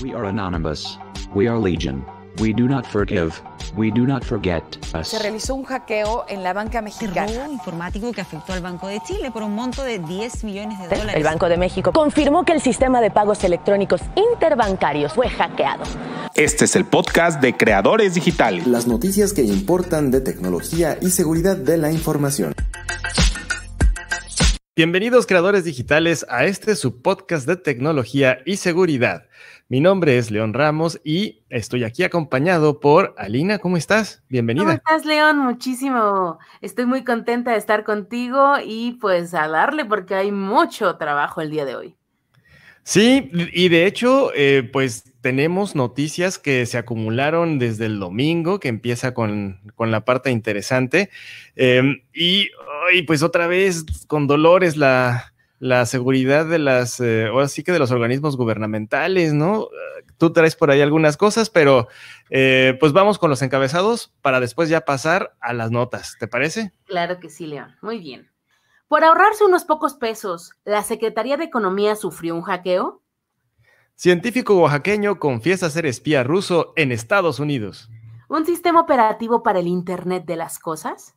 We are anonymous. We are legion. We do not forgive. We do not forget us. Se realizó un hackeo en la banca El mexicana. robo informático que afectó al Banco de Chile por un monto de 10 millones de dólares. El Banco de México confirmó que el sistema de pagos electrónicos interbancarios fue hackeado. Este es el podcast de Creadores Digitales. Las noticias que importan de tecnología y seguridad de la información. Bienvenidos creadores digitales a este su podcast de tecnología y seguridad. Mi nombre es León Ramos y estoy aquí acompañado por Alina. ¿Cómo estás? ¿Cómo Bienvenida. estás, León? Muchísimo. Estoy muy contenta de estar contigo y pues a darle porque hay mucho trabajo el día de hoy. Sí, y de hecho, eh, pues tenemos noticias que se acumularon desde el domingo, que empieza con, con la parte interesante. Eh, y, pues otra vez con dolores la, la seguridad de las, eh, ahora sí que de los organismos gubernamentales, ¿no? Tú traes por ahí algunas cosas, pero eh, pues vamos con los encabezados para después ya pasar a las notas, ¿te parece? Claro que sí, León. Muy bien. Por ahorrarse unos pocos pesos, ¿la Secretaría de Economía sufrió un hackeo? Científico oaxaqueño confiesa ser espía ruso en Estados Unidos. ¿Un sistema operativo para el Internet de las Cosas?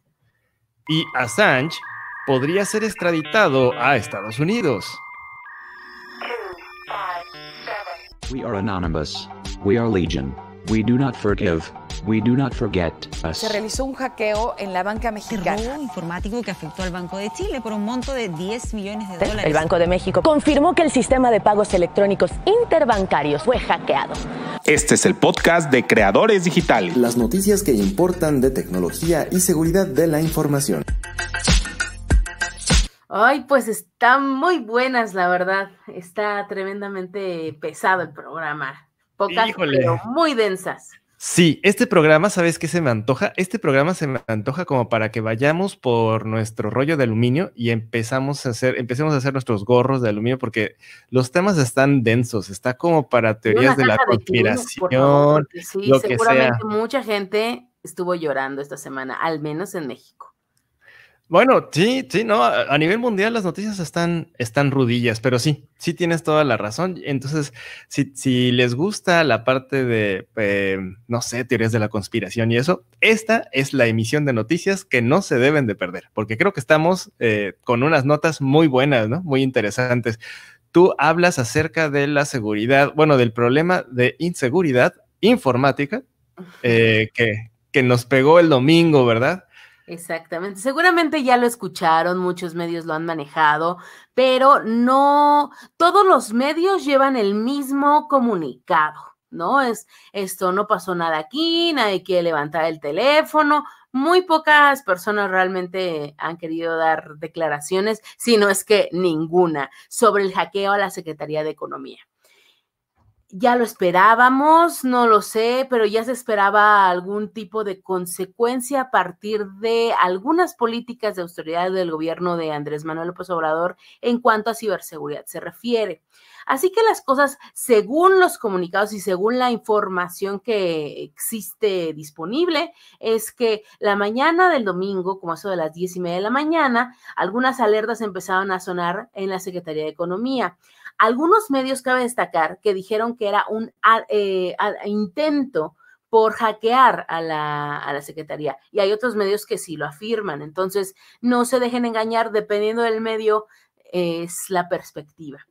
Y Assange podría ser extraditado a Estados Unidos. We are anonymous. We are legion. We do not forgive. We do not forget us. Se realizó un hackeo en la banca mexicana. robo informático que afectó al Banco de Chile por un monto de 10 millones de dólares. El Banco de México confirmó que el sistema de pagos electrónicos interbancarios fue hackeado. Este es el podcast de Creadores Digitales. Las noticias que importan de tecnología y seguridad de la información. Ay, pues están muy buenas, la verdad. Está tremendamente pesado el programa. Pocas, Híjole. pero muy densas. Sí, este programa, ¿sabes qué se me antoja? Este programa se me antoja como para que vayamos por nuestro rollo de aluminio y empezamos a hacer, empecemos a hacer nuestros gorros de aluminio porque los temas están densos, está como para teorías de la de favor, conspiración. sí, lo que seguramente sea. mucha gente estuvo llorando esta semana, al menos en México. Bueno, sí, sí, no, a, nivel mundial las noticias están, están rudillas, pero sí, sí tienes toda la razón. Entonces, si, si les gusta la parte de, eh, no sé, teorías de la conspiración y eso, esta es la emisión de noticias que no se deben de perder, porque creo que estamos eh, con unas notas muy buenas, ¿no? Muy interesantes. Tú hablas acerca de la seguridad, bueno, del problema de inseguridad informática eh, que, que nos pegó el domingo, ¿verdad? Exactamente. Seguramente ya lo escucharon, muchos medios lo han manejado, pero no todos los medios llevan el mismo comunicado, ¿no? Es esto, no pasó nada aquí, nadie quiere levantar el teléfono. Muy pocas personas realmente han querido dar declaraciones, si no es que ninguna, sobre el hackeo a la Secretaría de Economía. Ya lo esperábamos, no lo sé, pero ya se esperaba algún tipo de consecuencia a partir de algunas políticas de austeridad del gobierno de Andrés Manuel López Obrador en cuanto a ciberseguridad se refiere. Así que las cosas, según los comunicados y según la información que existe disponible, es que la mañana del domingo, como eso de las diez y media de la mañana, algunas alertas empezaron a sonar en la Secretaría de Economía. Algunos medios cabe destacar que dijeron que era un eh, intento por hackear a la, a la Secretaría. Y hay otros medios que sí lo afirman. Entonces, no se dejen engañar, dependiendo del medio, es la perspectiva.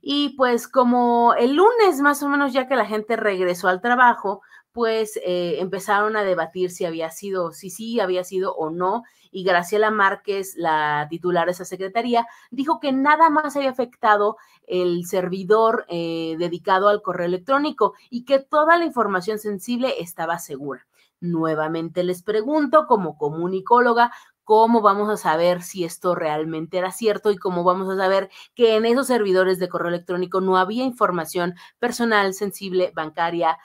Y pues como el lunes más o menos ya que la gente regresó al trabajo, pues eh, empezaron a debatir si había sido, si sí había sido o no. Y Graciela Márquez, la titular de esa secretaría, dijo que nada más había afectado el servidor eh, dedicado al correo electrónico y que toda la información sensible estaba segura. Nuevamente les pregunto, como comunicóloga, ¿cómo vamos a saber si esto realmente era cierto y cómo vamos a saber que en esos servidores de correo electrónico no había información personal, sensible, bancaria,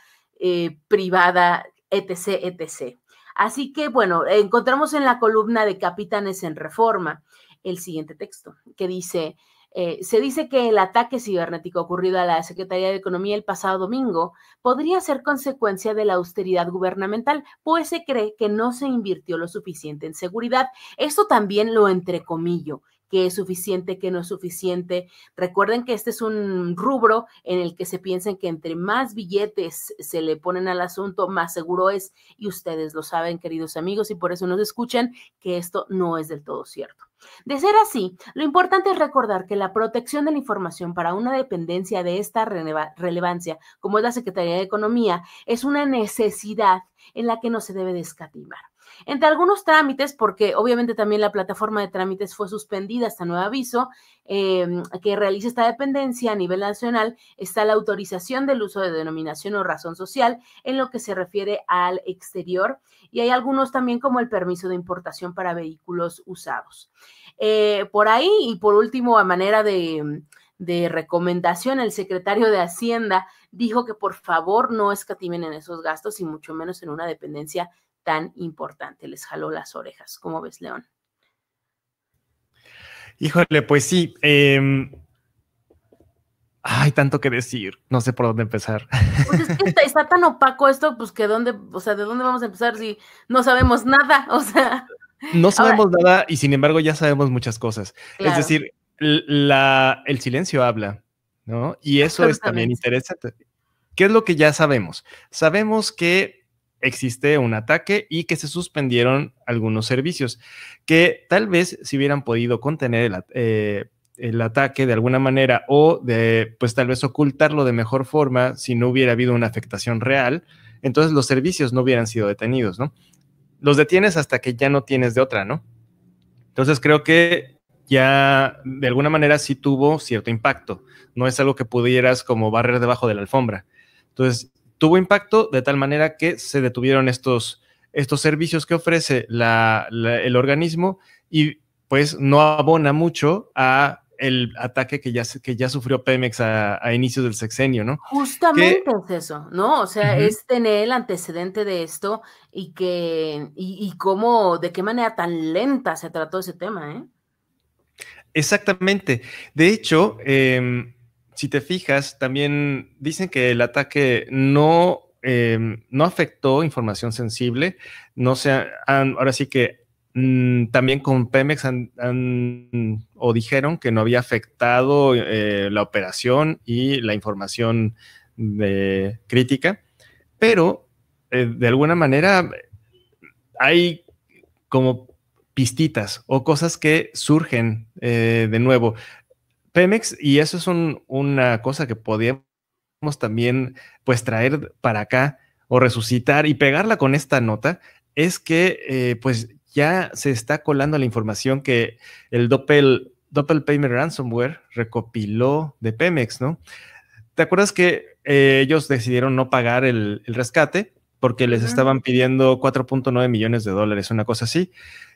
eh, privada, etc., etc.? Así que, bueno, encontramos en la columna de Capitanes en Reforma el siguiente texto que dice, eh, se dice que el ataque cibernético ocurrido a la Secretaría de Economía el pasado domingo podría ser consecuencia de la austeridad gubernamental, pues se cree que no se invirtió lo suficiente en seguridad. Esto también lo entrecomillo. Qué es suficiente, qué no es suficiente. Recuerden que este es un rubro en el que se piensa que entre más billetes se le ponen al asunto, más seguro es. Y ustedes lo saben, queridos amigos, y por eso nos escuchan que esto no es del todo cierto. De ser así, lo importante es recordar que la protección de la información para una dependencia de esta relevancia, como es la Secretaría de Economía, es una necesidad en la que no se debe descatimar. Entre algunos trámites, porque obviamente también la plataforma de trámites fue suspendida hasta nuevo aviso, em, que realiza esta dependencia a nivel nacional, está la autorización del uso de denominación o razón social en lo que se refiere al exterior y hay algunos también como el permiso de importación para vehículos usados. Eh, por ahí y por último, a manera de de recomendación, el secretario de Hacienda dijo que por favor no escatimen en esos gastos y mucho menos en una dependencia tan importante. Les jaló las orejas. ¿Cómo ves, León? Híjole, pues sí. Em, hay tanto que decir. No sé por dónde empezar. Pues es que está, tan opaco esto, pues que dónde, o sea, ¿de dónde vamos a empezar si no sabemos nada? O sea. No sabemos nada y sin embargo ya sabemos muchas cosas. Es decir, la, el silencio habla, ¿no? Y eso es también interesante. ¿Qué es lo que ya sabemos? Sabemos que existe un ataque y que se suspendieron algunos servicios que tal vez si hubieran podido contener el, eh, el, ataque de alguna manera o de pues tal vez ocultarlo de mejor forma si no hubiera habido una afectación real, entonces los servicios no hubieran sido detenidos, ¿no? Los detienes hasta que ya no tienes de otra, ¿no? Entonces creo que ya de alguna manera sí tuvo cierto impacto, no es algo que pudieras como barrer debajo de la alfombra. Entonces, tuvo impacto de tal manera que se detuvieron estos, estos servicios que ofrece el organismo y pues no abona mucho a el ataque que ya, que ya sufrió Pemex a, inicios del sexenio, ¿no? Justamente es eso, ¿no? O sea, es tener el antecedente de esto y que, y, y, cómo, de qué manera tan lenta se trató ese tema, ¿eh? Exactamente. De hecho, eh, si te fijas, también dicen que el ataque no, em, no afectó información sensible, no se ahora sí que mm, también con Pemex han, o dijeron que no había afectado eh, la operación y la información de, crítica, pero eh, de alguna manera hay como pistitas o cosas que surgen eh, de nuevo. Pemex, y eso es una cosa que podíamos también pues traer para acá o resucitar y pegarla con esta nota, es que eh, pues ya se está colando la información que el Doppel, Doppel Payment Ransomware recopiló de Pemex, ¿no? ¿Te acuerdas que eh, ellos decidieron no pagar el, rescate porque les estaban pidiendo 4.9 millones de dólares, una cosa así?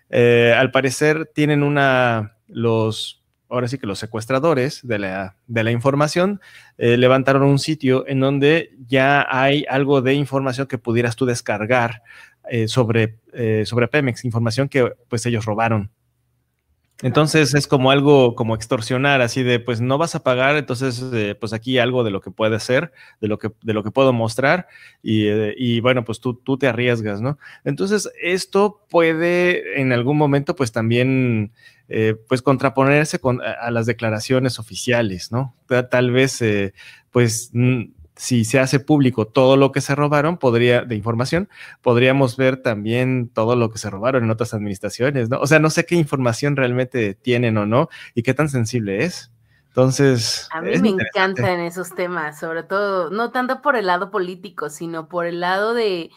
Eh, al parecer tienen una, los ahora sí que los secuestradores de la, de la información eh, levantaron un sitio en donde ya hay algo de información que pudieras tú descargar eh, sobre, eh, sobre Pemex, información que pues ellos robaron. Entonces es como algo como extorsionar, así de pues no vas a pagar, entonces pues aquí algo de lo que puede ser, de lo que, de lo que puedo mostrar y, y, bueno pues tú, tú te arriesgas, ¿no? Entonces esto puede en algún momento pues también eh, pues contraponerse con, a, las declaraciones oficiales, ¿no? Tal vez, eh, pues, si se hace público todo lo que se robaron, podría, de información, podríamos ver también todo lo que se robaron en otras administraciones, ¿no? O sea, no sé qué información realmente tienen o no y qué tan sensible es. Entonces. A mí me encantan esos temas, sobre todo, no tanto por el lado político, sino por el lado de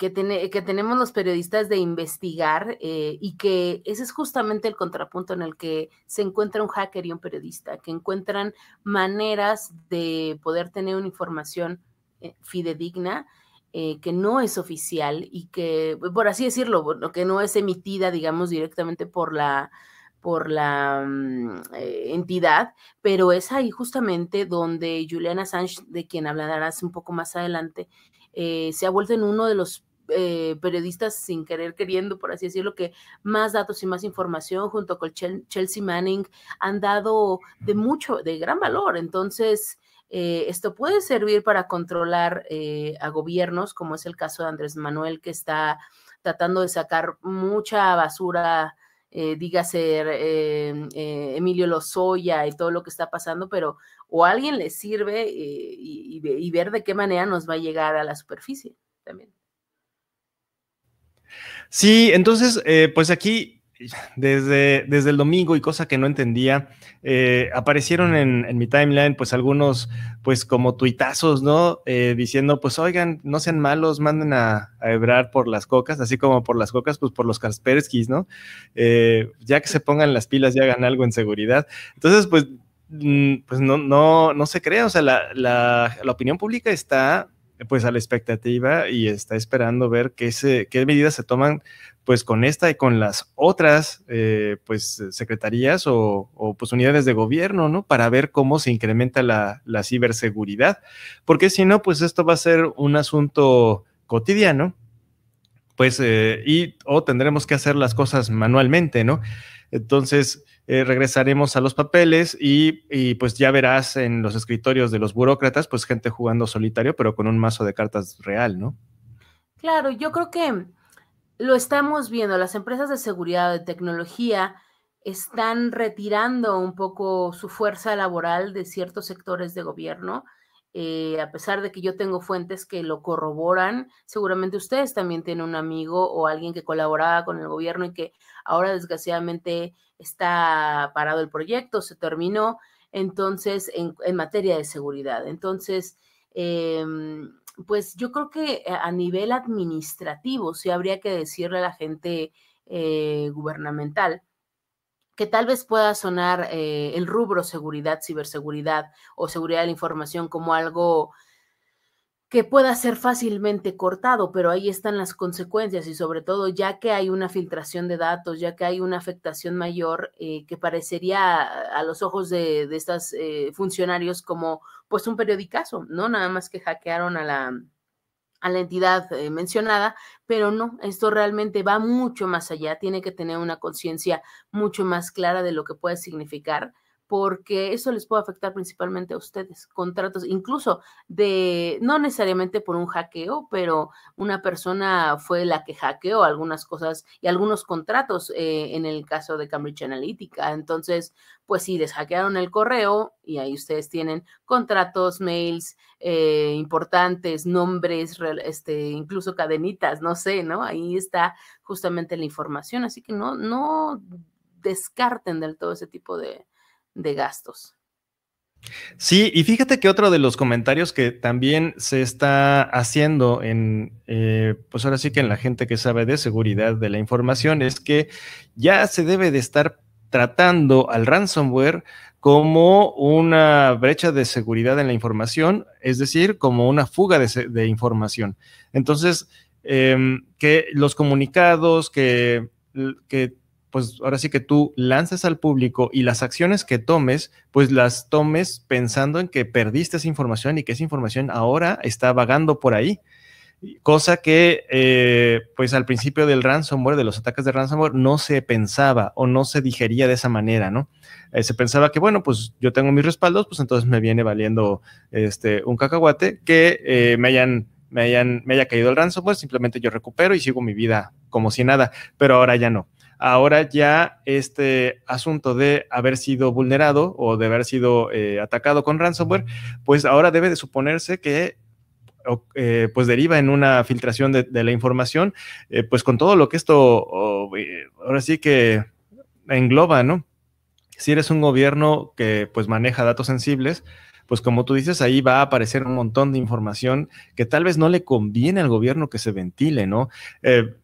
que, que tenemos los periodistas de investigar eh, y que ese es justamente el contrapunto en el que se encuentra un hacker y un periodista, que encuentran maneras de poder tener una información eh, fidedigna. Eh, que no es oficial y que, por así decirlo, que no es emitida, digamos, directamente por la, por la mm, entidad, pero es ahí justamente donde Julian Assange, de quien hablarás un poco más adelante, se ha vuelto en uno de los eh, periodistas sin querer queriendo, por así decirlo, que más datos y más información junto con Chelsea Manning han dado de mucho, de gran valor. Entonces, eh, esto puede servir para controlar eh, a gobiernos, como es el caso de Andrés Manuel, que está tratando de sacar mucha basura eh, dígase eh, Emilio Lozoya y todo lo que está pasando, pero o a alguien le sirve y, y- y ver de qué manera nos va a llegar a la superficie también. Sí, entonces, eh, pues aquí, desde, desde el domingo y cosa que no entendía, eh, aparecieron en, mi timeline, pues algunos, pues como tuitazos, ¿no? Eh, diciendo, pues oigan, no sean malos, manden a, a Ebrard por las cocas, así como por las cocas, pues por los Kasperskis, ¿no? Ya que se pongan las pilas y hagan algo en seguridad. Entonces, pues, mm, pues no, no, no se crea, o sea, la, la opinión pública está pues a la expectativa y está esperando ver qué, se, qué medidas se toman pues con esta y con las otras eh, pues secretarías o, o, pues unidades de gobierno, ¿no? Para ver cómo se incrementa la, la ciberseguridad, porque si no, pues esto va a ser un asunto cotidiano, pues eh, y o tendremos que hacer las cosas manualmente, ¿no? Entonces, eh, regresaremos a los papeles y, y, pues ya verás en los escritorios de los burócratas, pues gente jugando solitario, pero con un mazo de cartas real, ¿no? Claro, yo creo que lo estamos viendo. Las empresas de seguridad de tecnología están retirando un poco su fuerza laboral de ciertos sectores de gobierno. Eh, a pesar de que yo tengo fuentes que lo corroboran, seguramente ustedes también tienen un amigo o alguien que colaboraba con el gobierno y que ahora desgraciadamente está parado el proyecto, se terminó, entonces, en, materia de seguridad. Entonces, eh, pues yo creo que a nivel administrativo sí habría que decirle a la gente eh, gubernamental que tal vez pueda sonar eh, el rubro seguridad, ciberseguridad o seguridad de la información como algo que pueda ser fácilmente cortado, pero ahí están las consecuencias y sobre todo ya que hay una filtración de datos, ya que hay una afectación mayor eh, que parecería a los ojos de, de estos eh, funcionarios como pues un periodicazo, ¿no? Nada más que hackearon a la, a la entidad eh, mencionada, pero no, esto realmente va mucho más allá, tiene que tener una conciencia mucho más clara de lo que puede significar porque eso les puede afectar principalmente a ustedes, contratos, incluso de, no necesariamente por un hackeo, pero una persona fue la que hackeó algunas cosas y algunos contratos eh, en el caso de Cambridge Analytica. Entonces, pues sí, les hackearon el correo y ahí ustedes tienen contratos, mails eh, importantes, nombres, este, incluso cadenitas, no sé, ¿no? Ahí está justamente la información, así que no, no descarten del todo ese tipo de, de gastos. Sí, y fíjate que otro de los comentarios que también se está haciendo en, eh, pues ahora sí que en la gente que sabe de seguridad de la información es que ya se debe de estar tratando al ransomware como una brecha de seguridad en la información, es decir, como una fuga de, información. Entonces, eh, que los comunicados que, que pues ahora sí que tú lances al público y las acciones que tomes, pues las tomes pensando en que perdiste esa información y que esa información ahora está vagando por ahí. Cosa que, eh, pues al principio del ransomware, de los ataques de ransomware, no se pensaba o no se digería de esa manera, ¿no? Eh, se pensaba que, bueno, pues yo tengo mis respaldos, pues entonces me viene valiendo este, un cacahuate que eh, me hayan me, hayan, me haya caído el ransomware, simplemente yo recupero y sigo mi vida como si nada, pero ahora ya no ahora ya este asunto de haber sido vulnerado o de haber sido eh, atacado con ransomware, pues ahora debe de suponerse que eh, pues deriva en una filtración de, la información, eh, pues con todo lo que esto oh, ahora sí que engloba, ¿no? Si eres un gobierno que pues maneja datos sensibles, pues como tú dices, ahí va a aparecer un montón de información que tal vez no le conviene al gobierno que se ventile, ¿no? Eh,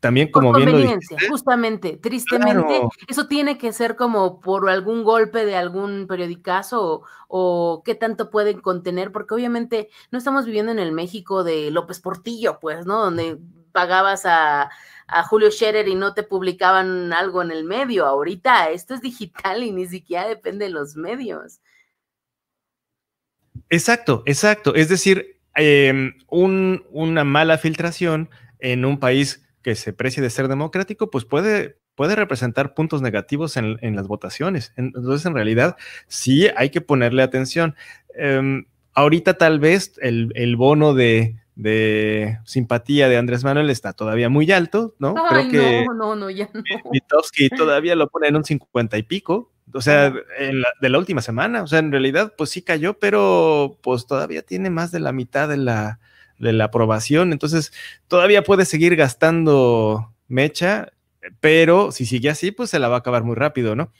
también como por bien lo conveniencia, justamente, tristemente, Claro. eso tiene que ser como por algún golpe de algún periodicazo o, o qué tanto pueden contener, porque obviamente no estamos viviendo en el México de López Portillo, pues, ¿no? Donde pagabas a, a Julio Scherer y no te publicaban algo en el medio. Ahorita esto es digital y ni siquiera depende de los medios. Exacto, exacto. Es decir, eh, un, una mala filtración en un país que se precie de ser democrático, pues puede, puede representar puntos negativos en, en las votaciones. Entonces, en realidad, sí hay que ponerle atención. Eh, ahorita tal vez el, el bono de, de simpatía de Andrés Manuel está todavía muy alto, ¿no? Ay, Creo que no, no, no, ya no. Mitowski todavía lo pone en un 50 y pico, o sea, de la última semana, o sea, en realidad, pues sí cayó, pero pues todavía tiene más de la mitad de la, de la aprobación, entonces todavía puede seguir gastando mecha, pero si sigue así, pues se la va a acabar muy rápido, ¿no?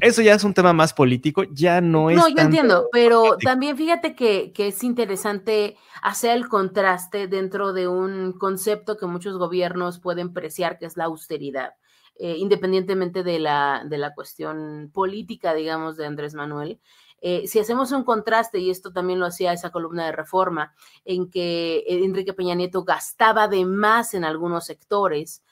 Eso ya es un tema más político, ya no es. No, yo entiendo, pero también fíjate que, que, es interesante hacer el contraste dentro de un concepto que muchos gobiernos pueden preciar, que es la austeridad. Eh, independientemente de la, de la cuestión política, digamos, de Andrés Manuel. Eh, si hacemos un contraste, y esto también lo hacía esa columna de reforma, en que Enrique Peña Nieto gastaba de más en algunos sectores,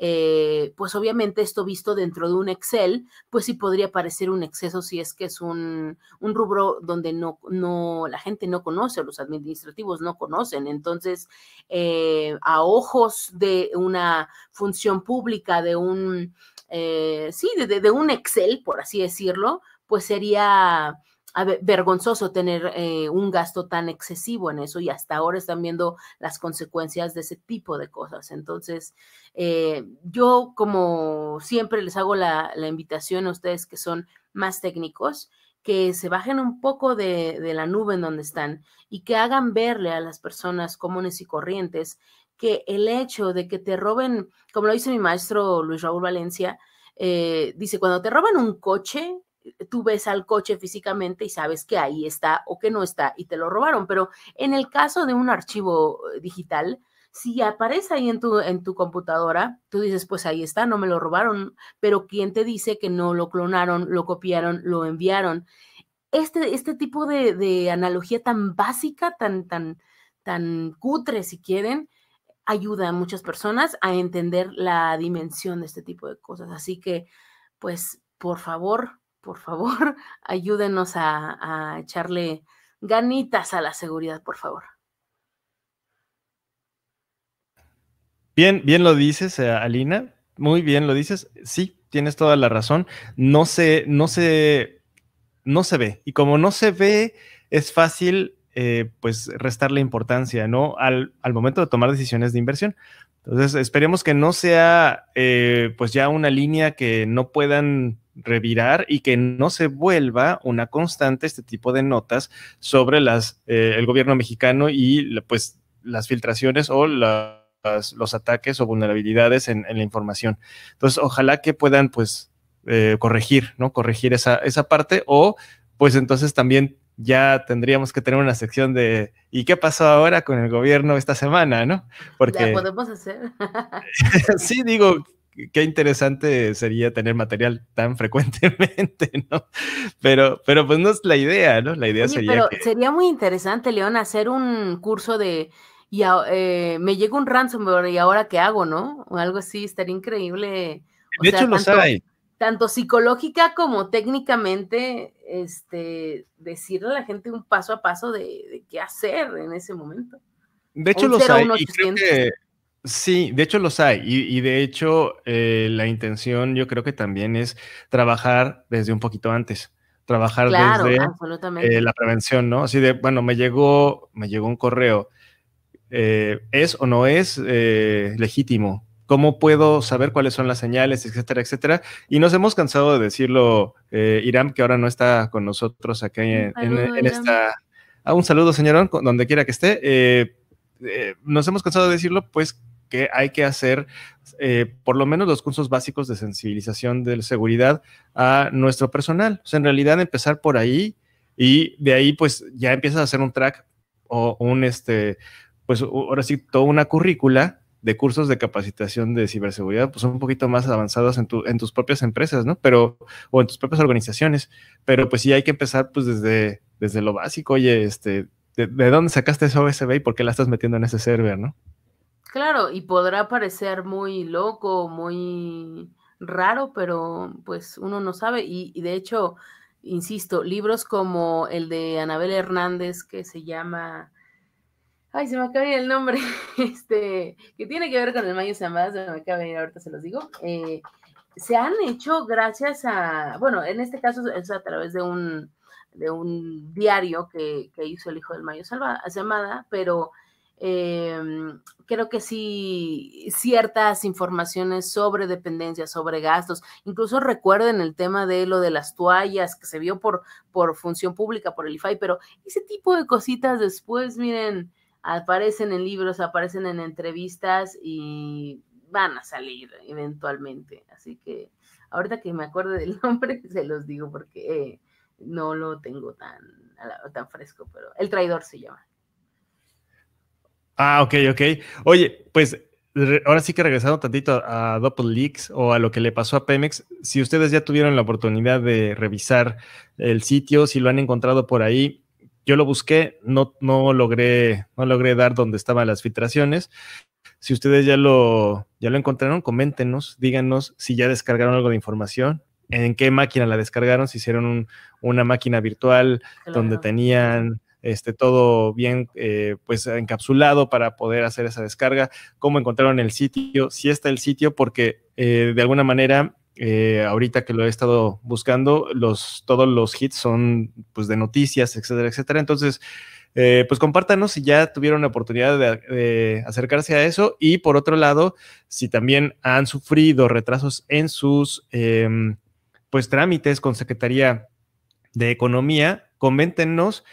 eh, pues obviamente esto visto dentro de un Excel, pues sí podría parecer un exceso si es que es un, un rubro donde no, no, la gente no conoce, los administrativos no conocen. Entonces, eh, a ojos de una función pública, de un, eh, sí, de, de un Excel, por así decirlo, pues sería vergonzoso tener eh, un gasto tan excesivo en eso y hasta ahora están viendo las consecuencias de ese tipo de cosas. Entonces, eh, yo como siempre les hago la, invitación a ustedes que son más técnicos, que se bajen un poco de, la nube en donde están y que hagan verle a las personas comunes y corrientes que el hecho de que te roben, como lo dice mi maestro Luis Raúl Valencia, eh, dice, cuando te roban un coche, tú ves al coche físicamente y sabes que ahí está o que no está y te lo robaron. Pero en el caso de un archivo eh, digital, si aparece ahí en tu, en tu computadora, tú dices, pues ahí está, no me lo robaron, pero ¿quién te dice que no lo clonaron, lo copiaron, lo enviaron? Este, este tipo de, analogía tan básica, tan, tan, tan cutre, si quieren, ayuda a muchas personas a entender la dimensión de este tipo de cosas. Así que, pues, por favor, por favor, ayúdenos a, echarle ganitas a la seguridad, por favor. Bien, bien lo dices, eh, Alina. Muy bien lo dices. Sí, tienes toda la razón. No se, no se, no se ve. Y como no se ve, es fácil, eh, pues, restarle importancia, ¿no? Al, momento de tomar decisiones de inversión. Entonces, esperemos que no sea, eh, pues, ya una línea que no puedan revirar y que no se vuelva una constante este tipo de notas sobre las, eh, el gobierno mexicano y pues las filtraciones o los ataques o vulnerabilidades en, la información. Entonces, ojalá que puedan pues eh, corregir, ¿no? Corregir esa, esa parte o pues entonces también ya tendríamos que tener una sección de ¿y qué pasó ahora con el gobierno esta semana, no? Porque ya podemos hacer. sí, digo, qué interesante sería tener material tan frecuentemente, ¿no? Pero, pero pues no es la idea, ¿no? La idea sería. Pero sería muy interesante, León, hacer un curso de. Y eh, me llega un ransomware y ahora qué hago, ¿no? O algo así, estaría increíble. de hecho, los hay. Tanto psicológica como técnicamente, este, decirle a la gente un paso a paso de, qué hacer en ese momento. De hecho, los hay. Y creo que Sí, de hecho los hay y, de hecho eh, la intención yo creo que también es trabajar desde un poquito antes, trabajar desde eh, la prevención, ¿no? Así de, bueno, me llegó, me llegó un correo, eh, ¿es o no es legítimo? ¿Cómo puedo saber cuáles son las señales, etcétera, etcétera? Y nos hemos cansado de decirlo, Irán, que ahora no está con nosotros acá en, esta... Ah, un saludo, señorón, donde quiera que esté. nos hemos cansado de decirlo, pues que hay que hacer eh, por lo menos los cursos básicos de sensibilización de seguridad a nuestro personal. O sea, en realidad empezar por ahí y de ahí pues ya empiezas a hacer un track o un, este, pues ahora sí, toda una currícula de cursos de capacitación de ciberseguridad, pues un poquito más avanzados en, tu, en tus propias empresas, ¿no? Pero, o en tus propias organizaciones, pero pues sí hay que empezar pues desde, desde lo básico, oye, este, ¿de, de dónde sacaste esa OSB y por qué la estás metiendo en ese server, ¿no? Claro, y podrá parecer muy loco, muy raro, pero pues uno no sabe. Y, de hecho, insisto, libros como el de Anabel Hernández, que se llama, ay, se me acaba el nombre, este, que tiene que ver con el Mayo Zambada, se me acaba de ir, ahorita se los digo, eh, se han hecho gracias a, bueno, en este caso es a través de un, de un diario que, que hizo el hijo del Mayo Zambada, pero em, creo que sí, ciertas informaciones sobre dependencias, sobre gastos. Incluso recuerden el tema de lo de las toallas que se vio por, por función pública, por el IFAI, pero ese tipo de cositas después, miren, aparecen en libros, aparecen en entrevistas y van a salir eventualmente. Así que ahorita que me acuerde del nombre, se los digo porque eh, no lo tengo tan, tan fresco, pero el traidor se llama. Ah, ok, ok. Oye, pues ahora sí que regresando tantito a Doppel Leaks o a lo que le pasó a Pemex, si ustedes ya tuvieron la oportunidad de revisar el sitio, si lo han encontrado por ahí, yo lo busqué, no, no, logré, no logré dar donde estaban las filtraciones. Si ustedes ya lo, ya lo encontraron, coméntenos, díganos si ya descargaron algo de información, en qué máquina la descargaron, si hicieron una máquina virtual donde tenían este, todo bien eh, pues encapsulado para poder hacer esa descarga, cómo encontraron el sitio, si está el sitio, porque eh, de alguna manera, eh, ahorita que lo he estado buscando, los, todos los hits son pues de noticias, etcétera, etcétera. Entonces, pues compártanos si ya tuvieron la oportunidad de, acercarse a eso y por otro lado, si también han sufrido retrasos en sus em, pues trámites con Secretaría de Economía, coméntenos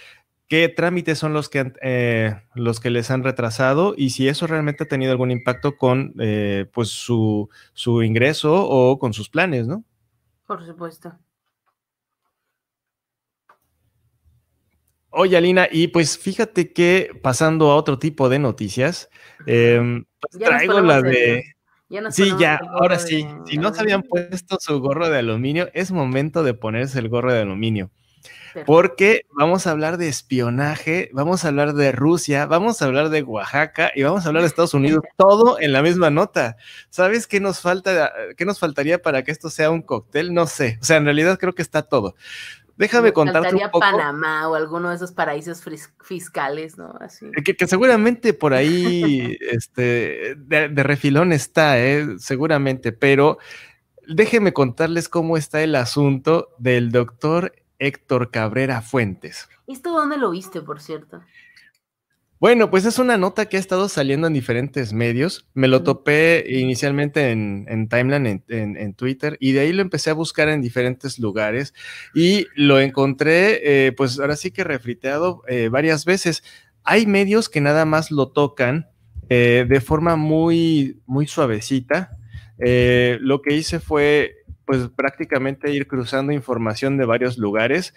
qué trámites son los que, eh, los que les han retrasado y si eso realmente ha tenido algún impacto con eh, pues su, su, ingreso o con sus planes, ¿no? Por supuesto. Oye, Alina, y pues fíjate que pasando a otro tipo de noticias, em, pues traigo la de... sí, ya, ahora sí. Si no se habían puesto su gorro de aluminio, es momento de ponerse el gorro de aluminio porque vamos a hablar de espionaje, vamos a hablar de Rusia, vamos a hablar de Oaxaca y vamos a hablar de Estados Unidos, todo en la misma nota. ¿Sabes qué nos falta, qué nos faltaría para que esto sea un cóctel? No sé. O sea, en realidad creo que está todo. Déjame contarte un poco. Panamá o alguno de esos paraísos fiscales, ¿no? Así. Que, seguramente por ahí, este, de, de refilón está, ¿eh? seguramente, pero déjenme contarles cómo está el asunto del doctor Héctor Cabrera Fuentes. ¿Esto dónde lo viste, por cierto? Bueno, pues es una nota que ha estado saliendo en diferentes medios. Me lo topé inicialmente en, Timeline, en, Twitter, y de ahí lo empecé a buscar en diferentes lugares y lo encontré, eh, pues ahora sí que refriteado eh, varias veces. Hay medios que nada más lo tocan eh, de forma muy, muy suavecita. lo que hice fue pues prácticamente ir cruzando información de varios lugares.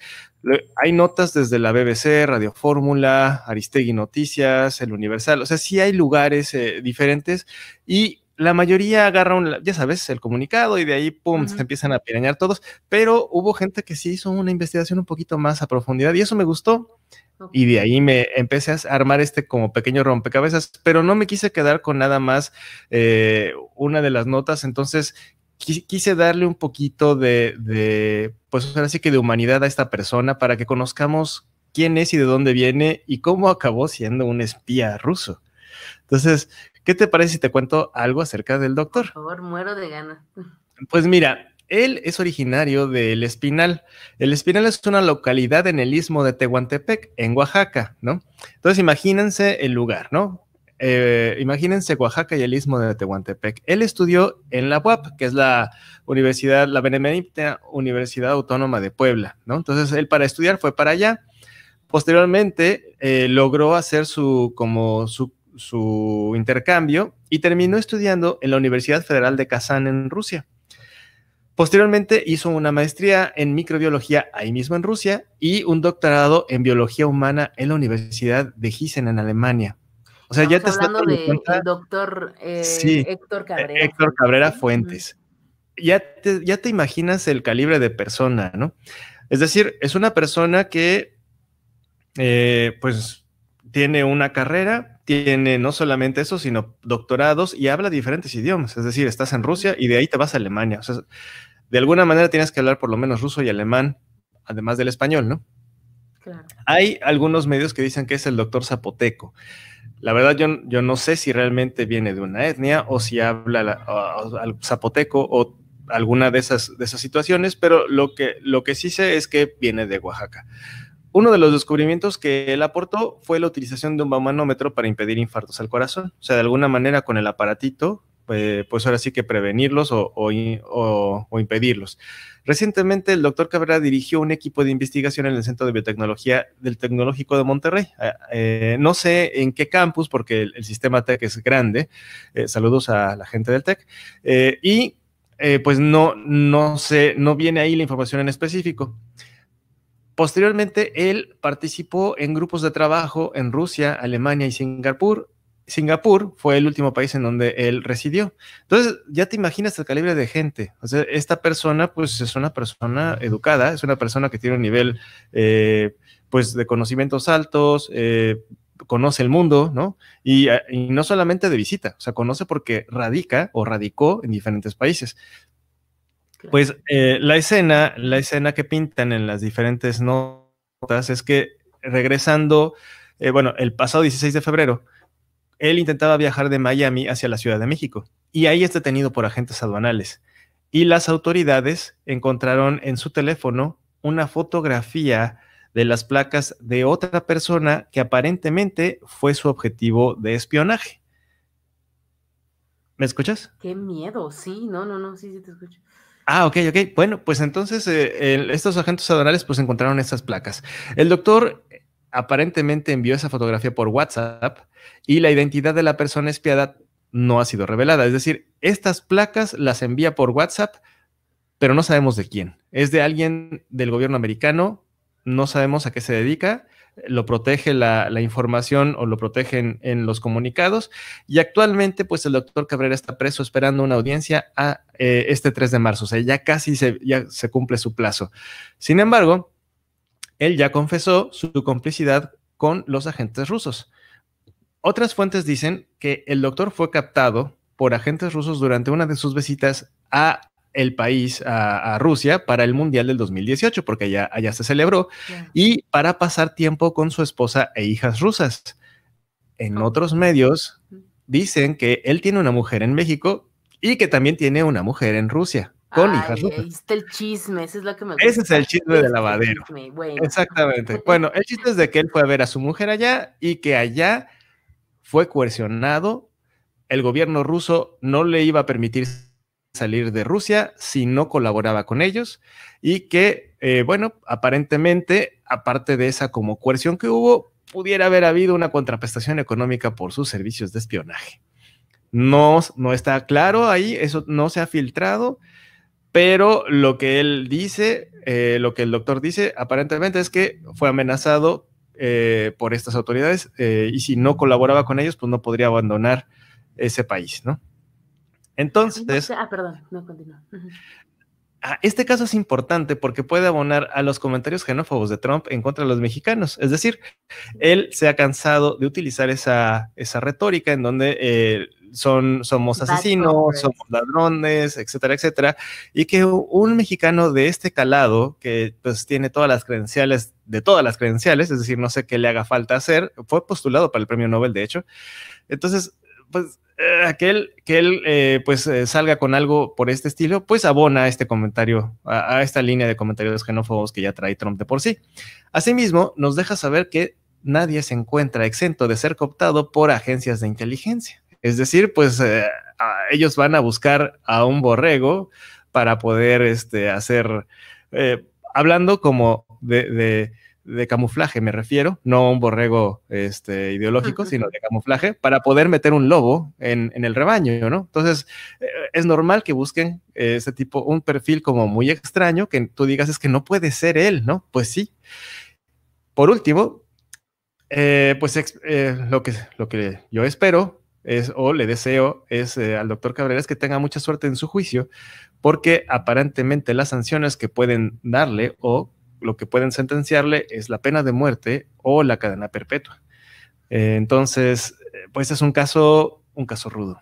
Hay notas desde la BBC, Radio Fórmula, Aristegui Noticias, El Universal, o sea, sí hay lugares eh, diferentes y la mayoría agarra ya sabes, el comunicado y de ahí, pum, se empiezan a pirañar todos, pero hubo gente que sí hizo una investigación un poquito más a profundidad y eso me gustó. Y de ahí me empecé a armar este como pequeño rompecabezas, pero no me quise quedar con nada más eh, una de las notas, entonces quise darle un poquito de, pues ahora sí que de humanidad a esta persona para que conozcamos quién es y de dónde viene y cómo acabó siendo un espía ruso. Entonces, ¿qué te parece si te cuento algo acerca del doctor? Por favor, muero de ganas. Pues mira, él es originario del Espinal. El Espinal es una localidad en el istmo de Tehuantepec, en Oaxaca, ¿no? Entonces, imagínense el lugar, ¿no? Eh, imagínense Oaxaca y el istmo de Tehuantepec. Él estudió en la UAP, que es la Universidad, la Benemérita Universidad Autónoma de Puebla, ¿no? Entonces él para estudiar fue para allá. Posteriormente eh, logró hacer su, como su, su intercambio y terminó estudiando en la Universidad Federal de Kazán en Rusia. Posteriormente hizo una maestría en microbiología ahí mismo en Rusia y un doctorado en biología humana en la Universidad de Gießen en Alemania. O sea, ya te hablando del doctor eh, Héctor Cabrera. Héctor Cabrera Fuentes. Ya te, ya te imaginas el calibre de persona, ¿no? Es decir, es una persona que, eh, pues, tiene una carrera, tiene no solamente eso, sino doctorados y habla diferentes idiomas. Es decir, estás en Rusia y de ahí te vas a Alemania. O sea, de alguna manera tienes que hablar por lo menos ruso y alemán, además del español, ¿no? Claro. Hay algunos medios que dicen que es el doctor zapoteco. La verdad, yo, yo no sé si realmente viene de una etnia o si habla al zapoteco o alguna de esas, de esas situaciones, pero lo que, lo que sí sé es que viene de Oaxaca. uno de los descubrimientos que él aportó fue la utilización de un baumanómetro para impedir infartos al corazón. O sea, de alguna manera con el aparatito, eh, pues ahora sí que prevenirlos o, impedirlos. Recientemente el doctor Cabrera dirigió un equipo de investigación en el Centro de Biotecnología del Tecnológico de Monterrey. Eh, eh, no sé en qué campus, porque el, sistema TEC es grande. saludos a la gente del TEC. y pues no, no sé, no viene ahí la información en específico. Posteriormente, él participó en grupos de trabajo en Rusia, Alemania y Singapur. Singapur fue el último país en donde él residió. Entonces, ya te imaginas el calibre de gente. O sea, esta persona, pues, es una persona educada, es una persona que tiene un nivel, eh, pues, de conocimientos altos, eh, conoce el mundo, ¿no? Y, y, no solamente de visita, o sea, conoce porque radica o radicó en diferentes países. Pues eh, la escena, la escena que pintan en las diferentes notas es que regresando, eh, bueno, el pasado 16 de febrero, él intentaba viajar de Miami hacia la Ciudad de México y ahí es detenido por agentes aduanales. Y las autoridades encontraron en su teléfono una fotografía de las placas de otra persona que aparentemente fue su objetivo de espionaje. ¿Me escuchas? Qué miedo, sí, no, no, no, sí, sí te escucho. Ah, ok, ok. Bueno, pues entonces eh, estos agentes aduanales pues encontraron estas placas. El doctor aparentemente envió esa fotografía por WhatsApp y la identidad de la persona espiada no ha sido revelada. Es decir, estas placas las envía por WhatsApp, pero no sabemos de quién. Es de alguien del gobierno americano, no sabemos a qué se dedica lo protege la, información o lo protegen en los comunicados. Y actualmente, pues el doctor Cabrera está preso esperando una audiencia a eh, este 3 de marzo. O sea, ya casi se, ya se cumple su plazo. Sin embargo, él ya confesó su complicidad con los agentes rusos. Otras fuentes dicen que el doctor fue captado por agentes rusos durante una de sus visitas a el país a, Rusia para el Mundial del 2018, porque allá, allá se celebró, y para pasar tiempo con su esposa e hijas rusas. En otros medios dicen que él tiene una mujer en México y que también tiene una mujer en Rusia. Con hijas está el chisme, ese es lo que me gusta. Ese es el chisme de lavadero. Exactamente. Bueno, el chiste es de que él fue a ver a su mujer allá y que allá fue coercionado. El gobierno ruso no le iba a permitir salir de Rusia si no colaboraba con ellos y que, eh, bueno, aparentemente, aparte de esa como coerción que hubo, pudiera haber habido una contraprestación económica por sus servicios de espionaje. No, no está claro ahí, eso no se ha filtrado, pero lo que él dice, eh, lo que el doctor dice, aparentemente es que fue amenazado eh, por estas autoridades y si no colaboraba con ellos, pues no podría abandonar ese país, ¿no? Entonces. ah, perdón, no continúa. Ah, este caso es importante porque puede abonar a los comentarios xenófobos de Trump en contra de los mexicanos. Es decir, él se ha cansado de utilizar esa, esa retórica en donde eh, son, somos asesinos, somos ladrones, etcétera, etcétera, y que un mexicano de este calado, que pues tiene todas las credenciales, de todas las credenciales, es decir, no sé qué le haga falta hacer, fue postulado para el premio Nobel, de hecho. Entonces, pues eh, que él eh, pues eh, salga con algo por este estilo, pues abona este comentario, a, esta línea de comentarios xenófobos que ya trae Trump de por sí. Asimismo, nos deja saber que nadie se encuentra exento de ser cooptado por agencias de inteligencia. Es decir, pues ellos van a buscar a un borrego para poder este, hacer, hablando como de camuflaje, me refiero, no un borrego este, ideológico, sino de camuflaje, para poder meter un lobo en, el rebaño, ¿no? Entonces, eh, es normal que busquen ese tipo, un perfil como muy extraño, que tú digas es que no puede ser él, ¿no? Pues sí. Por último, eh, pues eh, lo, que, lo que yo espero es, o le deseo es al doctor Cabrera es que tenga mucha suerte en su juicio, porque aparentemente las sanciones que pueden darle o lo que pueden sentenciarle es la pena de muerte o la cadena perpetua. Eh, entonces, eh, pues es un caso, un caso rudo.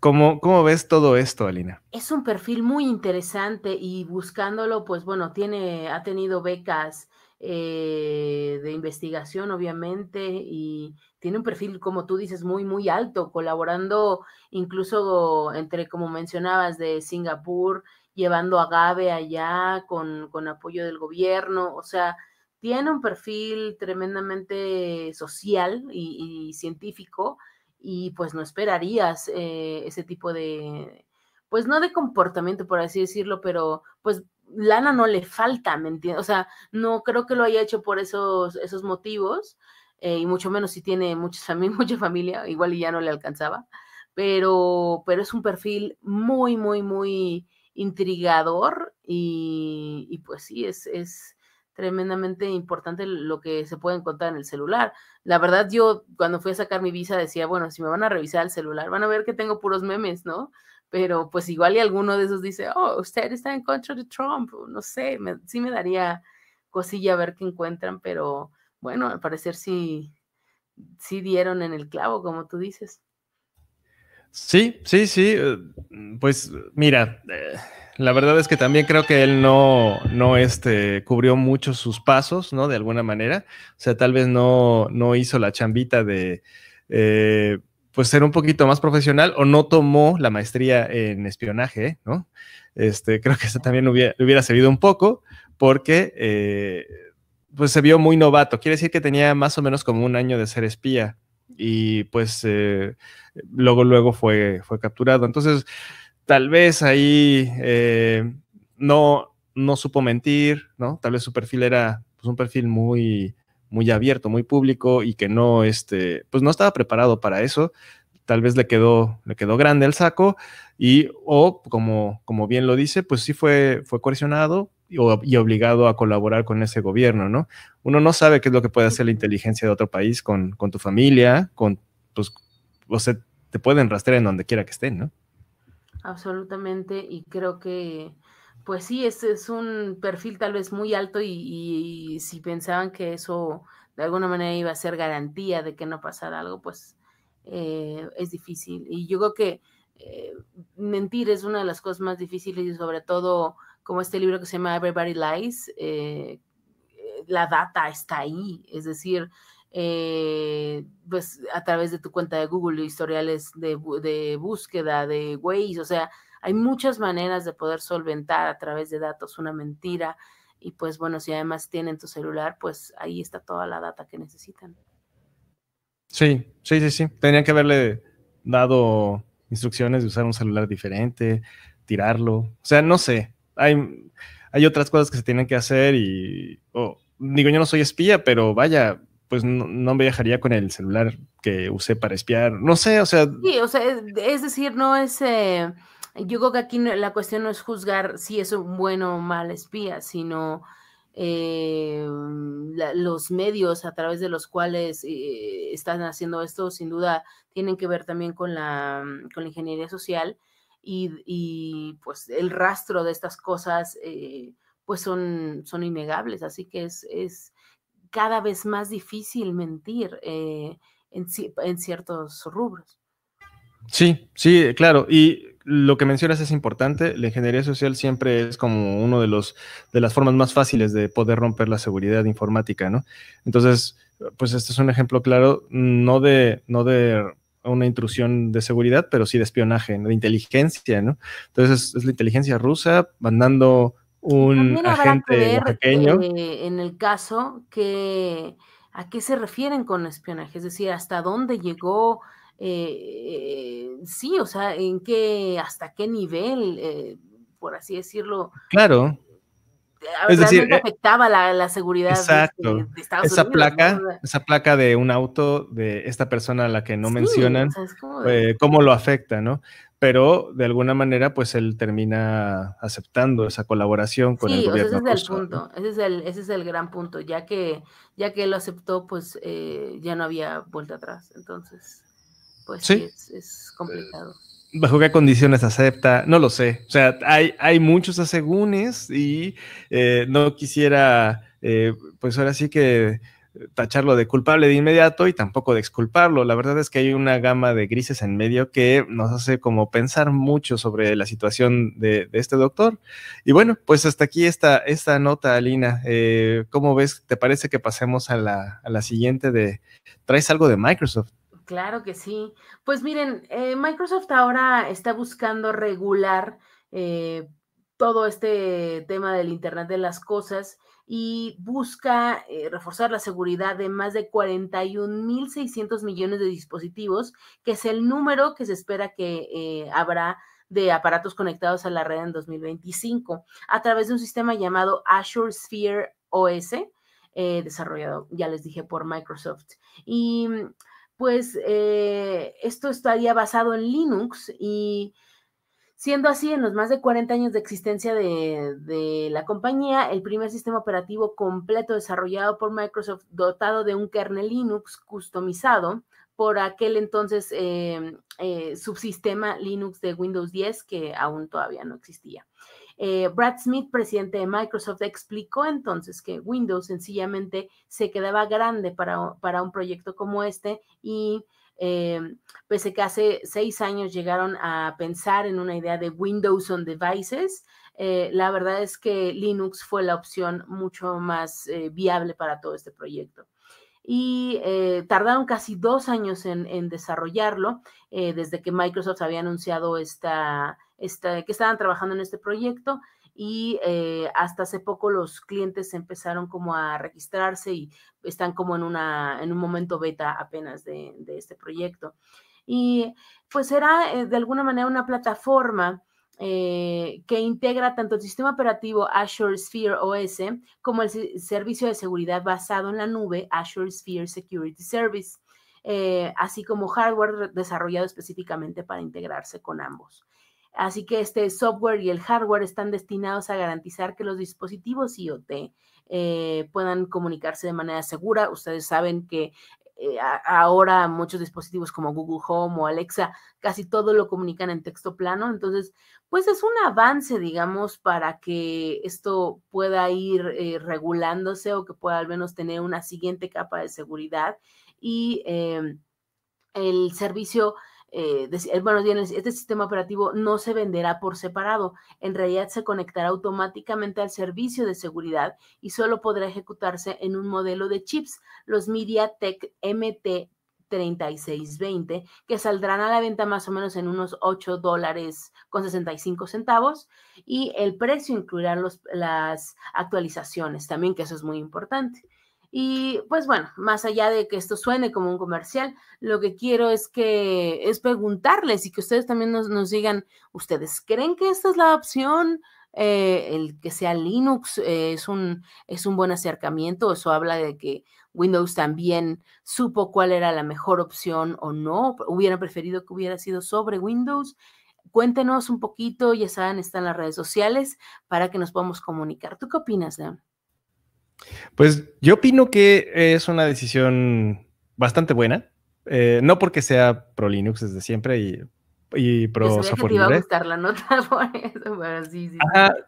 ¿Cómo, ¿Cómo, ves todo esto, Alina? Es un perfil muy interesante y buscándolo, pues bueno, tiene, ha tenido becas eh, de investigación, obviamente, y tiene un perfil, como tú dices, muy, muy alto, colaborando incluso entre, como mencionabas, de Singapur, llevando agave allá con, con apoyo del gobierno, o sea, tiene un perfil tremendamente social y, científico y pues no esperarías eh, ese tipo de, pues no de comportamiento, por así decirlo, pero pues lana no le falta, ¿me entiendes? O sea, no creo que lo haya hecho por esos, esos motivos, eh, y mucho menos si tiene mucha, mucha familia, igual y ya no le alcanzaba, pero, pero es un perfil muy, muy, muy intrigador y, y pues sí, es, es tremendamente importante lo que se puede encontrar en el celular. La verdad, yo cuando fui a sacar mi visa decía, bueno, si me van a revisar el celular, van a ver que tengo puros memes, ¿no? Pero pues igual y alguno de esos dice, oh, usted está en contra de Trump, no sé, sí me daría cosilla ver qué encuentran, pero bueno, al parecer sí, sí dieron en el clavo, como tú dices. Sí, sí, sí. Eh, pues mira, eh, la verdad es que también creo que él no, no este, cubrió mucho sus pasos, ¿no? De alguna manera. O sea, tal vez no, no hizo la chambita de eh, pues ser un poquito más profesional o no tomó la maestría en espionaje, ¿no? Este, creo que eso también hubiera, hubiera servido un poco porque pues se vio muy novato. Quiere decir que tenía más o menos como un año de ser espía y pues eh, luego, luego fue, fue capturado. Entonces, tal vez ahí eh, no, no supo mentir, ¿no? Tal vez su perfil era pues, un perfil muy, muy abierto, muy público y que no, este, pues no estaba preparado para eso. Tal vez le quedó, le quedó grande el saco y, o como, como bien lo dice, pues sí fue, fue coercionado, y, obligado a colaborar con ese gobierno, ¿no? Uno no sabe qué es lo que puede hacer la inteligencia de otro país con, tu familia, con, pues, o sea, te pueden rastrear en donde quiera que estén, ¿no? Absolutamente, y creo que, pues sí, ese es un perfil tal vez muy alto y, si pensaban que eso de alguna manera iba a ser garantía de que no pasara algo, pues eh, es difícil. Y yo creo que eh, mentir es una de las cosas más difíciles y sobre todo como este libro que se llama Everybody Lies, eh, la data está ahí, es decir, eh, pues a través de tu cuenta de Google, historiales de, de, búsqueda, de Waze, o sea, hay muchas maneras de poder solventar a través de datos una mentira y pues bueno, si además tienen tu celular, pues ahí está toda la data que necesitan. Sí, sí, sí, sí. Tenían que haberle dado instrucciones de usar un celular diferente, tirarlo. O sea, no sé hay, otras cosas que se tienen que hacer y, digo, yo no soy espía, pero vaya, pues no, me viajaría con el celular que usé para espiar. No sé, o sea. Sí, o sea, es, decir, no es. Eh, yo creo que aquí la cuestión no es juzgar si es un bueno o mal espía, sino eh, los medios a través de los cuales eh, están haciendo esto, sin duda, tienen que ver también con la, con la ingeniería social y, pues el rastro de estas cosas eh, pues son, son innegables, así que es, es cada vez más difícil mentir eh, en, en ciertos rubros. Sí, sí, claro. Y lo que mencionas es importante. La ingeniería social siempre es como uno de los de las formas más fáciles de poder romper la seguridad informática, ¿no? Entonces, pues este es un ejemplo claro, no de, no de una intrusión de seguridad, pero sí de espionaje, de inteligencia, ¿no? Entonces es, la inteligencia rusa mandando un agente pequeño. Eh, en el caso que a qué se refieren con espionaje, es decir, hasta dónde llegó, eh, sí, o sea, en qué, hasta qué nivel, eh, por así decirlo. Claro es decir, eh, afectaba la, seguridad exacto. De, esa placa, esa placa de un auto de esta persona a la que no mencionan, eh, cómo lo afecta, ¿no? Pero de alguna manera, pues él termina aceptando esa colaboración con el gobierno. ese es el punto, ese es el, ese es el gran punto, ya que, ya que él lo aceptó, pues eh, ya no había vuelta atrás. Entonces, pues sí, es complicado bajo qué condiciones acepta, no lo sé. O sea, hay, hay muchos asegúnes y eh, no quisiera, eh, pues ahora sí que tacharlo de culpable de inmediato y tampoco de exculparlo. La verdad es que hay una gama de grises en medio que nos hace como pensar mucho sobre la situación de, este doctor. Y bueno, pues hasta aquí esta, esta nota, Alina. Eh, ¿Cómo ves? ¿Te parece que pasemos a la, a la siguiente de... ¿Traes algo de Microsoft? Claro que sí. Pues miren, eh, Microsoft ahora está buscando regular eh, todo este tema del Internet de las Cosas y busca eh, reforzar la seguridad de más de 41.600 millones de dispositivos, que es el número que se espera que habrá de aparatos conectados a la red en 2025 a través de un sistema llamado Azure Sphere OS, desarrollado, ya les dije, por Microsoft. Y pues esto estaría basado en Linux y Siendo así, en los más de 40 años de existencia de, la compañía, el primer sistema operativo completo desarrollado por Microsoft, dotado de un kernel Linux customizado por aquel entonces em, eh, subsistema Linux de Windows 10, que aún todavía no existía. Eh, Brad Smith, presidente de Microsoft, explicó entonces que Windows sencillamente se quedaba grande para, para un proyecto como este y eh, pese que hace seis años llegaron a pensar en una idea de Windows on Devices, eh, la verdad es que Linux fue la opción mucho más eh, viable para todo este proyecto. Y tardaron casi dos años en, desarrollarlo, desde que Microsoft había anunciado esta, esta, que estaban trabajando en este proyecto y eh, hasta hace poco los clientes empezaron como a registrarse y están como en, una, en un momento beta apenas de, este proyecto. Y pues será eh, de alguna manera una plataforma eh, que integra tanto el sistema operativo Azure Sphere OS como el servicio de seguridad basado en la nube Azure Sphere Security Service, así como hardware desarrollado específicamente para integrarse con ambos. Así que este software y el hardware están destinados a garantizar que los dispositivos IoT eh, puedan comunicarse de manera segura. Ustedes saben que eh, ahora muchos dispositivos como Google Home o Alexa casi todo lo comunican en texto plano. Entonces, pues es un avance, digamos, para que esto pueda ir eh, regulándose o que pueda al menos tener una siguiente capa de seguridad y el servicio eh, bueno, este sistema operativo no se venderá por separado. En realidad se conectará automáticamente al servicio de seguridad y solo podrá ejecutarse en un modelo de chips, los MediaTek MT 3620, que saldrán a la venta más o menos en unos 8 dólares con 65 centavos y el precio incluirá las actualizaciones también, que eso es muy importante. Y pues bueno, más allá de que esto suene como un comercial, lo que quiero es que es preguntarles y que ustedes también nos, digan, ¿ustedes creen que esta es la opción? Eh, el que sea Linux eh, es, un, es un buen acercamiento, eso habla de que Windows también supo cuál era la mejor opción o no, hubieran preferido que hubiera sido sobre Windows. Cuéntenos un poquito, ya saben, están las redes sociales para que nos podamos comunicar. ¿Tú qué opinas, Leon? Pues yo opino que es una decisión bastante buena. Eh, no porque sea pro Linux desde siempre y, y pro software libre. gustar la nota por eso, sí, sí.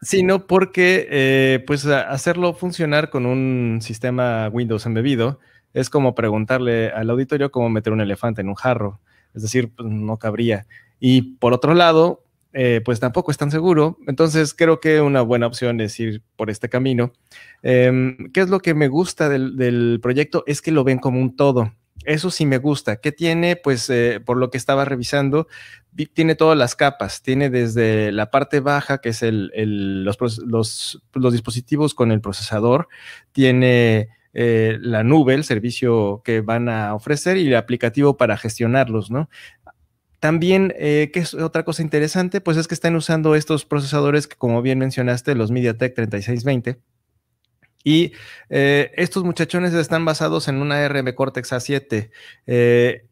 sino porque eh, pues hacerlo funcionar con un sistema Windows embebido es como preguntarle al auditorio cómo meter un elefante en un jarro. Es decir, pues, no cabría. Y por otro lado, eh, pues tampoco es tan seguro. Entonces creo que una buena opción es ir por este camino. Em, ¿Qué es lo que me gusta del, proyecto? Es que lo ven como un todo. Eso sí me gusta. ¿Qué tiene? Pues eh, por lo que estaba revisando, tiene todas las capas. Tiene desde la parte baja, que es los, dispositivos con el procesador. Tiene eh, la nube, el servicio que van a ofrecer y el aplicativo para gestionarlos, ¿no? También, eh, ¿qué es otra cosa interesante? Pues es que están usando estos procesadores que, como bien mencionaste, los MediaTek 3620. Y eh, estos muchachones están basados en una ARM Cortex A7. Eh,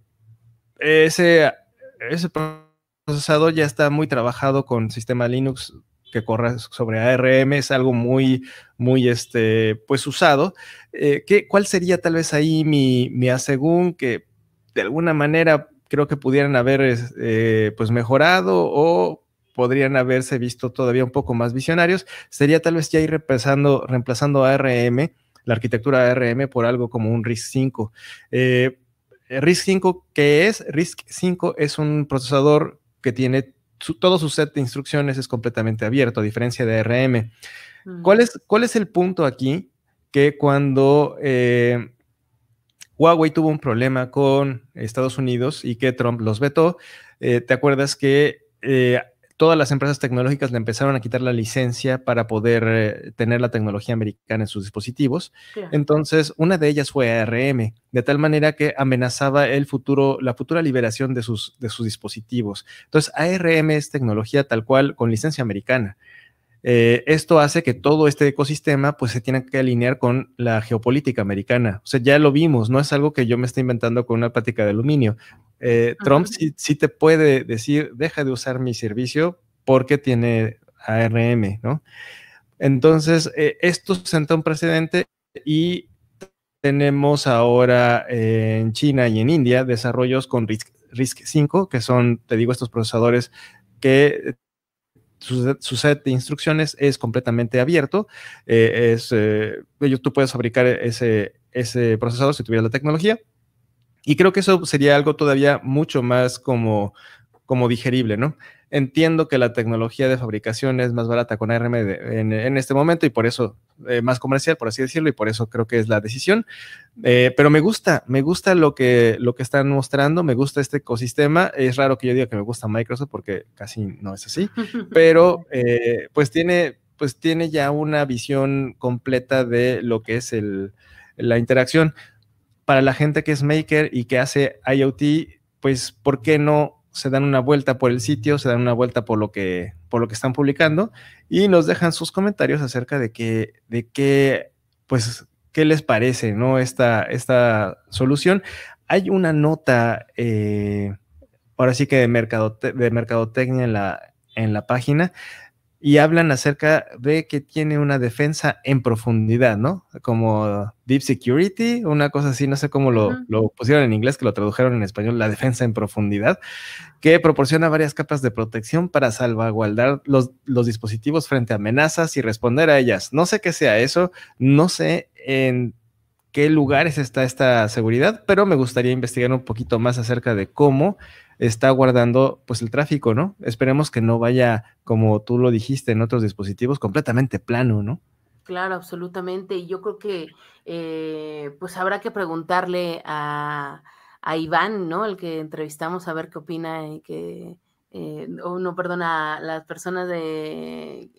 ese, ese procesador ya está muy trabajado con sistema Linux que corre sobre ARM, es algo muy, muy, este, pues usado. ¿qué, ¿Cuál sería tal vez ahí mi, mi asegún que de alguna manera creo que pudieran haber eh, pues mejorado o podrían haberse visto todavía un poco más visionarios, sería tal vez ya ir reemplazando, reemplazando ARM, la arquitectura ARM por algo como un RISC-5. Eh, RISC-5, ¿qué es? RISC-5 es un procesador que tiene todo su set de instrucciones es completamente abierto, a diferencia de ARM. ¿Cuál, es, ¿Cuál es el punto aquí? Que cuando eh, Huawei tuvo un problema con Estados Unidos y que Trump los vetó. Eh, ¿Te acuerdas que eh, todas las empresas tecnológicas le empezaron a quitar la licencia para poder eh, tener la tecnología americana en sus dispositivos. Claro. Entonces, una de ellas fue ARM, de tal manera que amenazaba el futuro, la futura liberación de sus, de sus dispositivos. Entonces, ARM es tecnología tal cual con licencia americana. Eh, esto hace que todo este ecosistema pues se tenga que alinear con la geopolítica americana. O sea, ya lo vimos, no es algo que yo me esté inventando con una plática de aluminio. Eh, Trump sí, sí te puede decir, deja de usar mi servicio porque tiene ARM, ¿no? Entonces, eh, esto senta un precedente y tenemos ahora en China y en India desarrollos con RISC, RISC 5, que son, te digo, estos procesadores que su, set de instrucciones es completamente abierto. Eh, es, eh, tú puedes fabricar ese, ese procesador si tuvieras la tecnología. Y creo que eso sería algo todavía mucho más como, como digerible, ¿no? Entiendo que la tecnología de fabricación es más barata con ARM de, en, en, este momento y por eso eh, más comercial, por así decirlo, y por eso creo que es la decisión. Eh, pero me gusta, me gusta lo que, lo que están mostrando, me gusta este ecosistema. Es raro que yo diga que me gusta Microsoft porque casi no es así, pero eh, pues tiene, pues tiene ya una visión completa de lo que es el, la interacción. Para la gente que es maker y que hace IoT, pues, ¿por qué no se dan una vuelta por el sitio, se dan una vuelta por lo que, por lo que están publicando y nos dejan sus comentarios acerca de que, de qué, pues, qué les parece, ¿no? Esta, esta solución. Hay una nota, eh, ahora sí que de, mercadote de mercadotecnia en la, en la página, y hablan acerca de que tiene una defensa en profundidad, ¿no? Como Deep Security, una cosa así, no sé cómo lo, uh -huh. lo, pusieron en inglés, que lo tradujeron en español, la defensa en profundidad, que proporciona varias capas de protección para salvaguardar los, los dispositivos frente a amenazas y responder a ellas. No sé qué sea eso, no sé en qué lugares está esta seguridad, pero me gustaría investigar un poquito más acerca de cómo está guardando pues el tráfico, ¿no? Esperemos que no vaya, como tú lo dijiste, en otros dispositivos, completamente plano, ¿no? Claro, absolutamente. Y yo creo que eh, pues habrá que preguntarle a, a, Iván, ¿no? El que entrevistamos, a ver qué opina y que, eh, o no, perdona, las personas de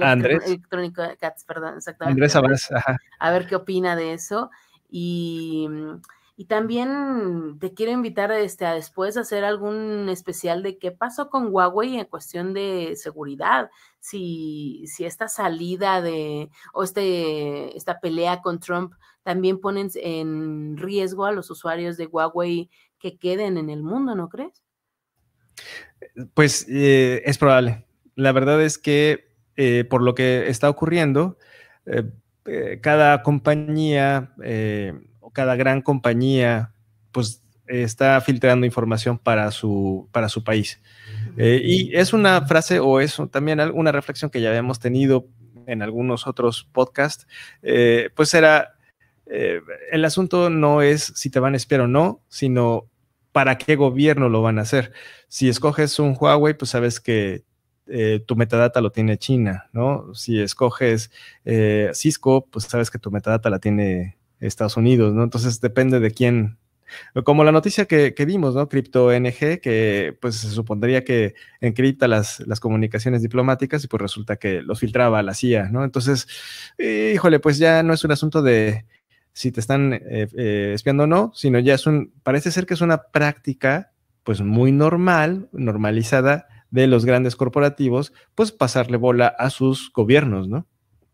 Andrés. Electrónico Cats, perdón, exactamente. Andrés Abbas, ajá. A ver qué opina de eso. Y y también te quiero invitar este, a después hacer algún especial de qué pasó con Huawei en cuestión de seguridad. Si, si esta salida de, o este, esta pelea con Trump también ponen en riesgo a los usuarios de Huawei que queden en el mundo, ¿no crees? Pues eh, es probable. La verdad es que eh, por lo que está ocurriendo, eh, cada compañía cada gran compañía pues está filtrando información para su, para su país. Eh, y es una frase o es también una reflexión que ya habíamos tenido en algunos otros podcasts, eh, pues era, eh, el asunto no es si te van a espiar o no, sino para qué gobierno lo van a hacer. Si escoges un Huawei, pues sabes que eh, tu metadata lo tiene China, ¿no? Si escoges eh, Cisco, pues sabes que tu metadata la tiene Estados Unidos, ¿no? Entonces depende de quién. Como la noticia que, vimos, ¿no? CryptoNG, que pues se supondría que encripta las, las comunicaciones diplomáticas y pues resulta que los filtraba la CIA, ¿no? Entonces, híjole, pues ya no es un asunto de si te están eh, eh, espiando o no, sino ya es un, parece ser que es una práctica pues muy normal, normalizada de los grandes corporativos, pues pasarle bola a sus gobiernos, ¿no?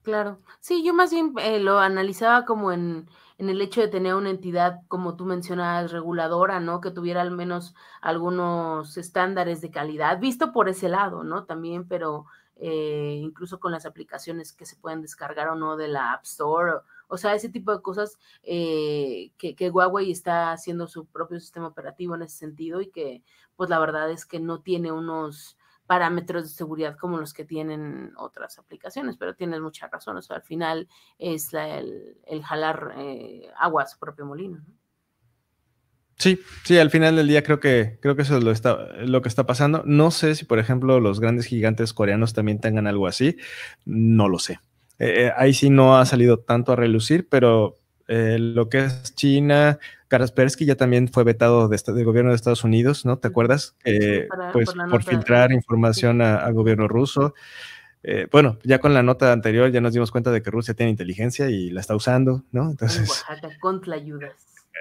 Claro. Sí, yo más bien eh, lo analizaba como en, en, el hecho de tener una entidad, como tú mencionas, reguladora, ¿no? Que tuviera al menos algunos estándares de calidad, visto por ese lado, ¿no? También, pero eh, incluso con las aplicaciones que se pueden descargar o no de la App Store, o, o sea, ese tipo de cosas eh, que, que Huawei está haciendo su propio sistema operativo en ese sentido y que, pues la verdad es que no tiene unos parámetros de seguridad como los que tienen otras aplicaciones, pero tienes mucha razón, o sea, al final es la, el, el, jalar eh, agua a su propio molino. ¿no? Sí, sí, al final del día creo que creo que eso es lo, que está pasando. No sé si, por ejemplo, los grandes gigantes coreanos también tengan algo así. No lo sé. Eh, ahí sí no ha salido tanto a relucir, pero eh, lo que es China, Kaspersky ya también fue vetado de, del gobierno de Estados Unidos, ¿no? ¿Te acuerdas? Eh, para- pues por filtrar información a- al gobierno ruso. Eh, bueno, ya con la nota anterior ya nos dimos cuenta de que Rusia tiene inteligencia y la está usando, ¿no? En Entonces, Oaxaca, con tlayudas.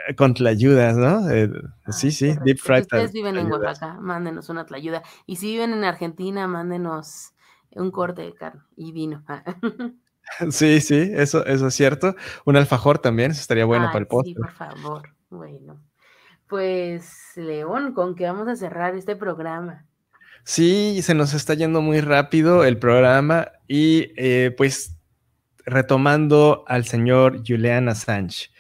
eh, con ayudas, ¿no? Eh, sí, sí, Correcto. deep Si fried. ustedes viven en. Oaxaca, mándenos una tlayuda. Y si viven en Argentina, mándenos un corte de carne y vino. Sí, sí, eso, eso es cierto. Un alfajor también, eso estaría bueno Ay, para el Sí, postre. por favor. Bueno. Pues, León, ¿con qué vamos a cerrar este programa? Sí, se nos está yendo muy rápido el programa y eh, pues retomando al señor Julian Assange.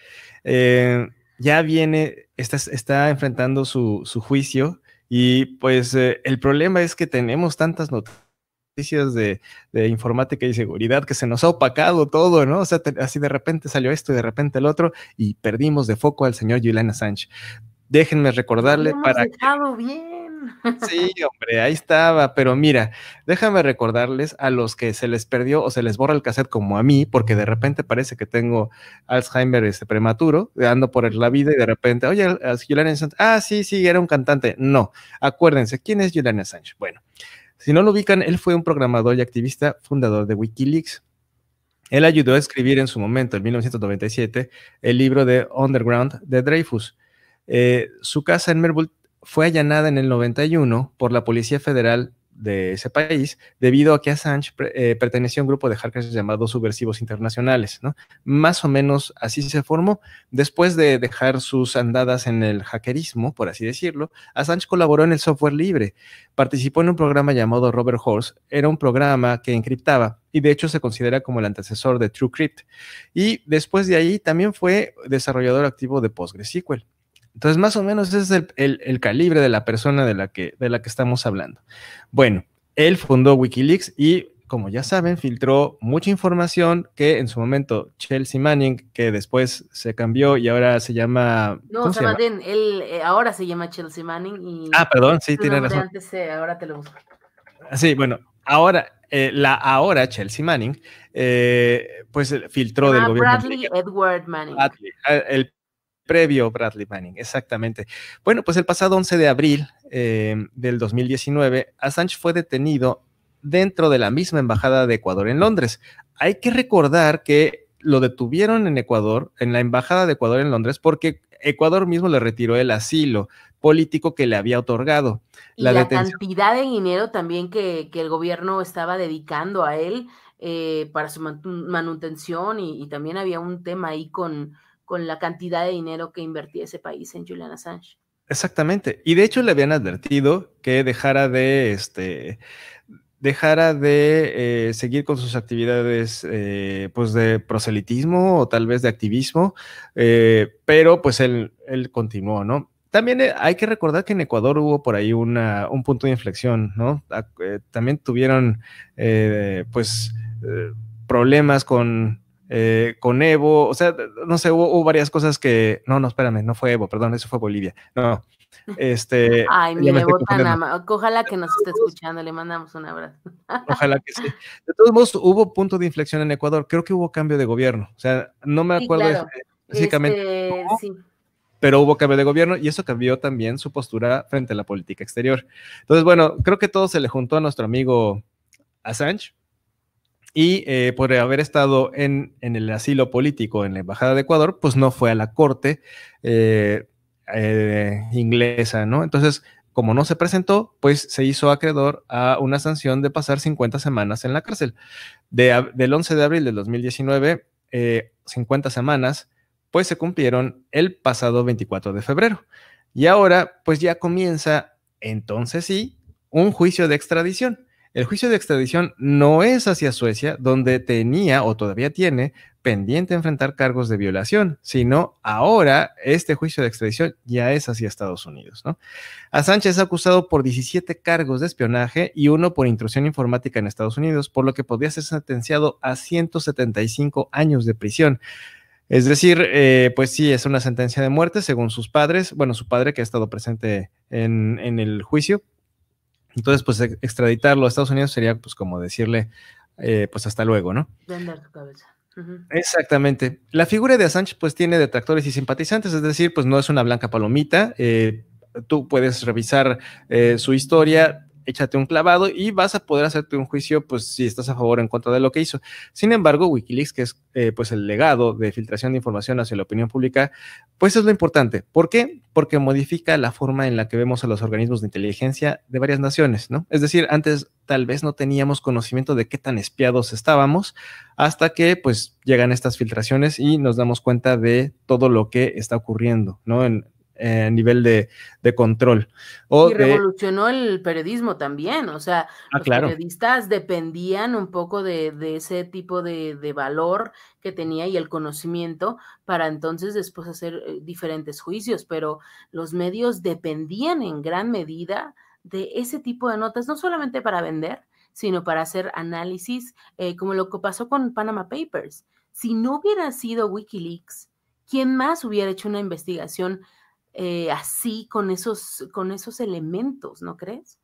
Eh, ya viene, está, está enfrentando su, su juicio y pues eh, el problema es que tenemos tantas noticias de, de informática y seguridad que se nos ha opacado todo, ¿no? O sea, te- así de repente salió esto y de repente el otro y perdimos de foco al señor Julian Assange. Déjenme recordarle hemos para que bien. Sí, hombre, ahí estaba, pero mira, déjame recordarles a los que se les perdió o se les borra el cassette como a mí, porque de repente parece que tengo Alzheimer este, prematuro, ando por la vida y de repente, oye, Julian Assange, ah, sí, sí, era un cantante. No, acuérdense, ¿quién es Julian Assange? Bueno, si no lo ubican, él fue un programador y activista fundador de Wikileaks. Él ayudó a escribir en su momento, en 1997, el libro de Underground de Dreyfus. Eh, su casa en Melbourne fue allanada en el 91 por la Policía Federal de ese país debido a que Assange eh, pertenecía a un grupo de hackers llamados subversivos internacionales, ¿no? Más o menos así se formó. Después de dejar sus andadas en el hackerismo, por así decirlo, Assange colaboró en el software libre. Participó en un programa llamado Robert Horse. Era un programa que encriptaba y de hecho se considera como el antecesor de TrueCrypt. Y después de ahí también fue desarrollador activo de PostgreSQL. Entonces, más o menos ese es el, el- el calibre de la persona de la, que, de la que estamos hablando. Bueno, él fundó Wikileaks y, como ya saben, filtró mucha información que en su momento Chelsea Manning, que después se cambió y ahora se llama... No, ¿cómo o se llama? bien, él eh, ahora se llama Chelsea Manning y Ah, perdón, sí, tiene razón. antes, eh, ahora te lo busco. Sí, bueno, ahora, eh, la ahora Chelsea Manning, pues filtró del Ah, gobierno. Bradley Edward Manning. Bradley, ah, el previo Bradley Manning, exactamente. Bueno, pues el pasado 11 de abril eh, del 2019, Assange fue detenido dentro de la misma embajada de Ecuador en Londres. Hay que recordar que lo detuvieron en Ecuador, en la embajada de Ecuador en Londres, porque Ecuador mismo le retiró el asilo político que le había otorgado. Y la cantidad de dinero también que, que el gobierno estaba dedicando a él eh, para su man- manutención y, y también había un tema ahí con, con la cantidad de dinero que invertía ese país en Julian Assange. Exactamente. Y de hecho le habían advertido que dejara de este dejara de eh, seguir con sus actividades eh, pues de proselitismo o tal vez de activismo, eh, pero pues él, él continuó, ¿no? También hay que recordar que en Ecuador hubo por ahí una, un punto de inflexión, ¿no? A- eh, también tuvieron pues problemas con, eh, con Evo, o sea, no sé, hubo, hubo varias cosas que, no, no, espérame, no fue Evo, perdón, eso fue Bolivia, no, este... Ay, ya mi me estoy Evo tan Ojalá que nos esté escuchando, le mandamos un abrazo. Ojalá que sí. De todos modos, hubo punto de inflexión en Ecuador. Creo que hubo cambio de gobierno. O sea, no me Sí, acuerdo claro. específicamente, Este, sí. pero hubo cambio de gobierno y eso cambió también su postura frente a la política exterior. Entonces, bueno, creo que todo se le juntó a nuestro amigo Assange y eh, por haber estado en, el asilo político en la Embajada de Ecuador, pues no fue a la corte eh, eh, inglesa, ¿no? Entonces, como no se presentó, pues se hizo acreedor a una sanción de pasar 50 semanas en la cárcel. De del 11 de abril del 2019, eh, 50 semanas, pues se cumplieron el pasado 24 de febrero. Y ahora, pues ya comienza, entonces sí, un juicio de extradición. El juicio de extradición no es hacia Suecia, donde tenía o todavía tiene pendiente enfrentar cargos de violación, sino ahora este juicio de extradición ya es hacia Estados Unidos, ¿no? A Sánchez es acusado por 17 cargos de espionaje y uno por intrusión informática en Estados Unidos, por lo que podría ser sentenciado a 175 años de prisión. Es decir, eh, pues sí, es una sentencia de muerte según sus padres, bueno, su padre que ha estado presente en, en el juicio. Entonces, pues extraditarlo a Estados Unidos sería pues como decirle, eh, pues hasta luego, ¿no? Vender tu cabeza. Exactamente. La figura de Assange pues tiene detractores y simpatizantes, es decir, pues no es una blanca palomita. Eh, tú puedes revisar eh, su historia, échate un clavado y vas a poder hacerte un juicio, pues si estás a favor o en contra de lo que hizo. Sin embargo, Wikileaks, que es eh, pues el legado de filtración de información hacia la opinión pública, pues es lo importante. ¿Por qué? Porque modifica la forma en la que vemos a los organismos de inteligencia de varias naciones, ¿no? Es decir, antes tal vez no teníamos conocimiento de qué tan espiados estábamos hasta que pues llegan estas filtraciones y nos damos cuenta de todo lo que está ocurriendo, ¿no? A nivel de, control. y revolucionó el periodismo también, o sea, ah, los periodistas dependían un poco de, ese tipo de, valor que tenía y el conocimiento para entonces después hacer eh, diferentes juicios, pero los medios dependían en gran medida de ese tipo de notas, no solamente para vender, sino para hacer análisis, eh, como lo que pasó con Panama Papers. Si no hubiera sido Wikileaks, ¿quién más hubiera hecho una investigación eh, así con esos, con esos elementos, ¿no crees?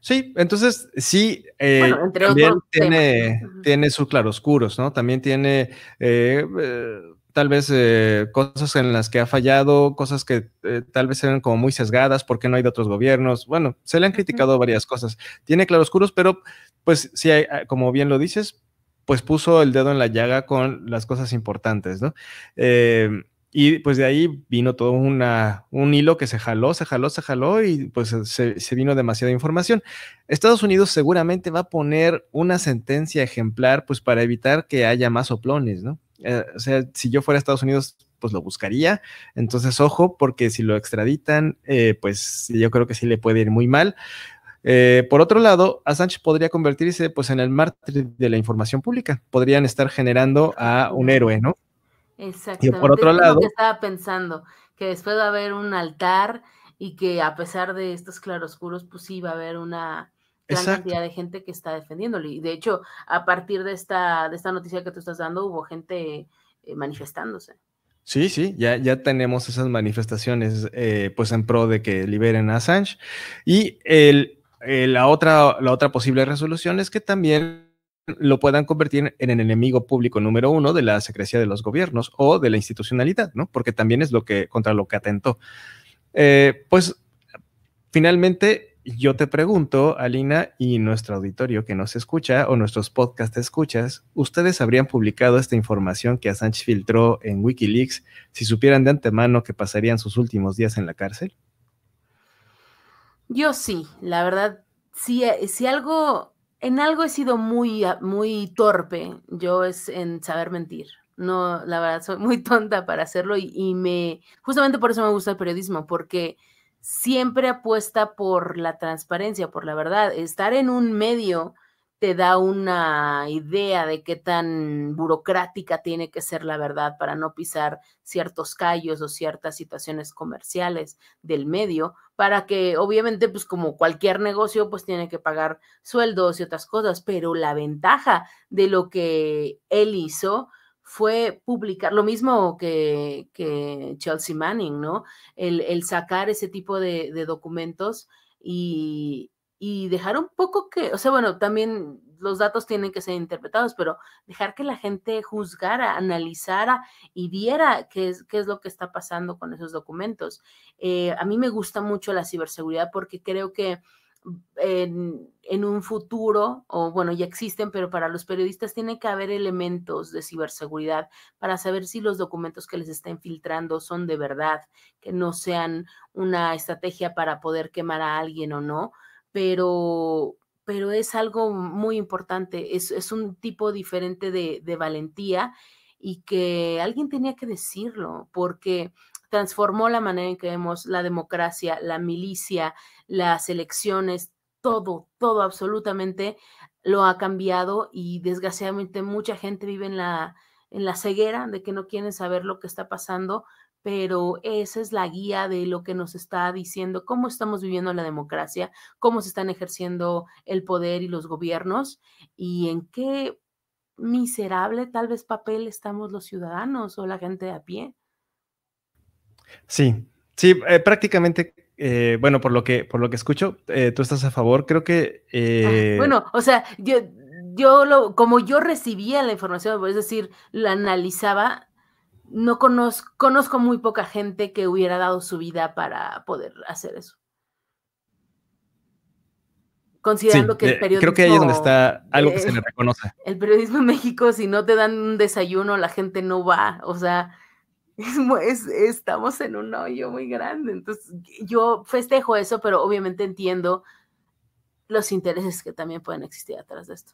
Sí, entonces sí, eh, también tiene, tiene sus claroscuros, ¿no? También tiene eh, tal vez cosas en las que ha fallado, cosas que tal vez eran como muy sesgadas, porque no hay de otros gobiernos. Bueno, se le han criticado varias cosas. Tiene claroscuros, pero pues sí, hay, ah, como bien lo dices, pues puso el dedo en la llaga con las cosas importantes, ¿no? Y pues de ahí vino todo una, un hilo que se jaló, se jaló, se jaló y pues se, vino demasiada información. Estados Unidos seguramente va a poner una sentencia ejemplar pues para evitar que haya más soplones, ¿no? Eh, o sea, si yo fuera a Estados Unidos, pues lo buscaría. Entonces, ojo, porque si lo extraditan, eh, pues yo creo que sí le puede ir muy mal. Eh, por otro lado, Assange podría convertirse pues en el mártir de la información pública. Podrían estar generando a un héroe, ¿no? Exactamente. Y por otro lado. estaba pensando, que después va a haber un altar y que a pesar de estos claroscuros, pues sí va a haber una gran cantidad de gente que está defendiéndolo. Y de hecho, a partir de esta, de esta noticia que tú estás dando, hubo gente eh, manifestándose. Sí, sí, ya, ya tenemos esas manifestaciones eh, pues en pro de que liberen a Assange. Y el, la, otra, la otra posible resolución es que también lo puedan convertir en el enemigo público número uno de la secrecía de los gobiernos o de la institucionalidad, ¿no? Porque también es lo que, contra lo que atentó. Eh, pues, finalmente, yo te pregunto, Alina, y nuestro auditorio que nos escucha o nuestros podcast escuchas, ¿ustedes habrían publicado esta información que Assange filtró en Wikileaks si supieran de antemano que pasarían sus últimos días en la cárcel? Yo sí, la verdad, si, si algo en algo he sido muy, muy torpe, yo es en saber mentir. No, la verdad, soy muy tonta para hacerlo y, y, me, justamente por eso me gusta el periodismo, porque siempre apuesta por la transparencia, por la verdad. Estar en un medio te da una idea de qué tan burocrática tiene que ser la verdad para no pisar ciertos callos o ciertas situaciones comerciales del medio, para que obviamente, pues como cualquier negocio, pues tiene que pagar sueldos y otras cosas, pero la ventaja de lo que él hizo fue publicar, lo mismo que, Chelsea Manning, ¿no? El, sacar ese tipo de documentos y, y dejar un poco que, o sea, bueno, también los datos tienen que ser interpretados, pero dejar que la gente juzgara, analizara y viera qué es, qué es lo que está pasando con esos documentos. Eh, a mí me gusta mucho la ciberseguridad porque creo que en, en, un futuro, o bueno, ya existen, pero para los periodistas tiene que haber elementos de ciberseguridad para saber si los documentos que les está infiltrando son de verdad, que no sean una estrategia para poder quemar a alguien o no pero, pero es algo muy importante, es, es un tipo diferente de, valentía y que alguien tenía que decirlo, porque transformó la manera en que vemos la democracia, la milicia, las elecciones, todo, todo absolutamente lo ha cambiado y desgraciadamente mucha gente vive en la, en la ceguera de que no quieren saber lo que está pasando, pero esa es la guía de lo que nos está diciendo cómo estamos viviendo la democracia, cómo se están ejerciendo el poder y los gobiernos y en qué miserable tal vez papel estamos los ciudadanos o la gente de a pie. Sí, sí, eh, prácticamente, eh, bueno, por lo que, por lo que escucho, eh, tú estás a favor, creo que... bueno, o sea, yo, yo lo, como yo recibía la información, es decir, la analizaba, no conozco, conozco muy poca gente que hubiera dado su vida para poder hacer eso. Considerando que el periodismo. Creo que ahí es donde está algo que se le reconoce. El periodismo en México, si no te dan un desayuno, la gente no va. O sea, es, estamos en un hoyo muy grande. Entonces, yo festejo eso, pero obviamente entiendo los intereses que también pueden existir atrás de esto.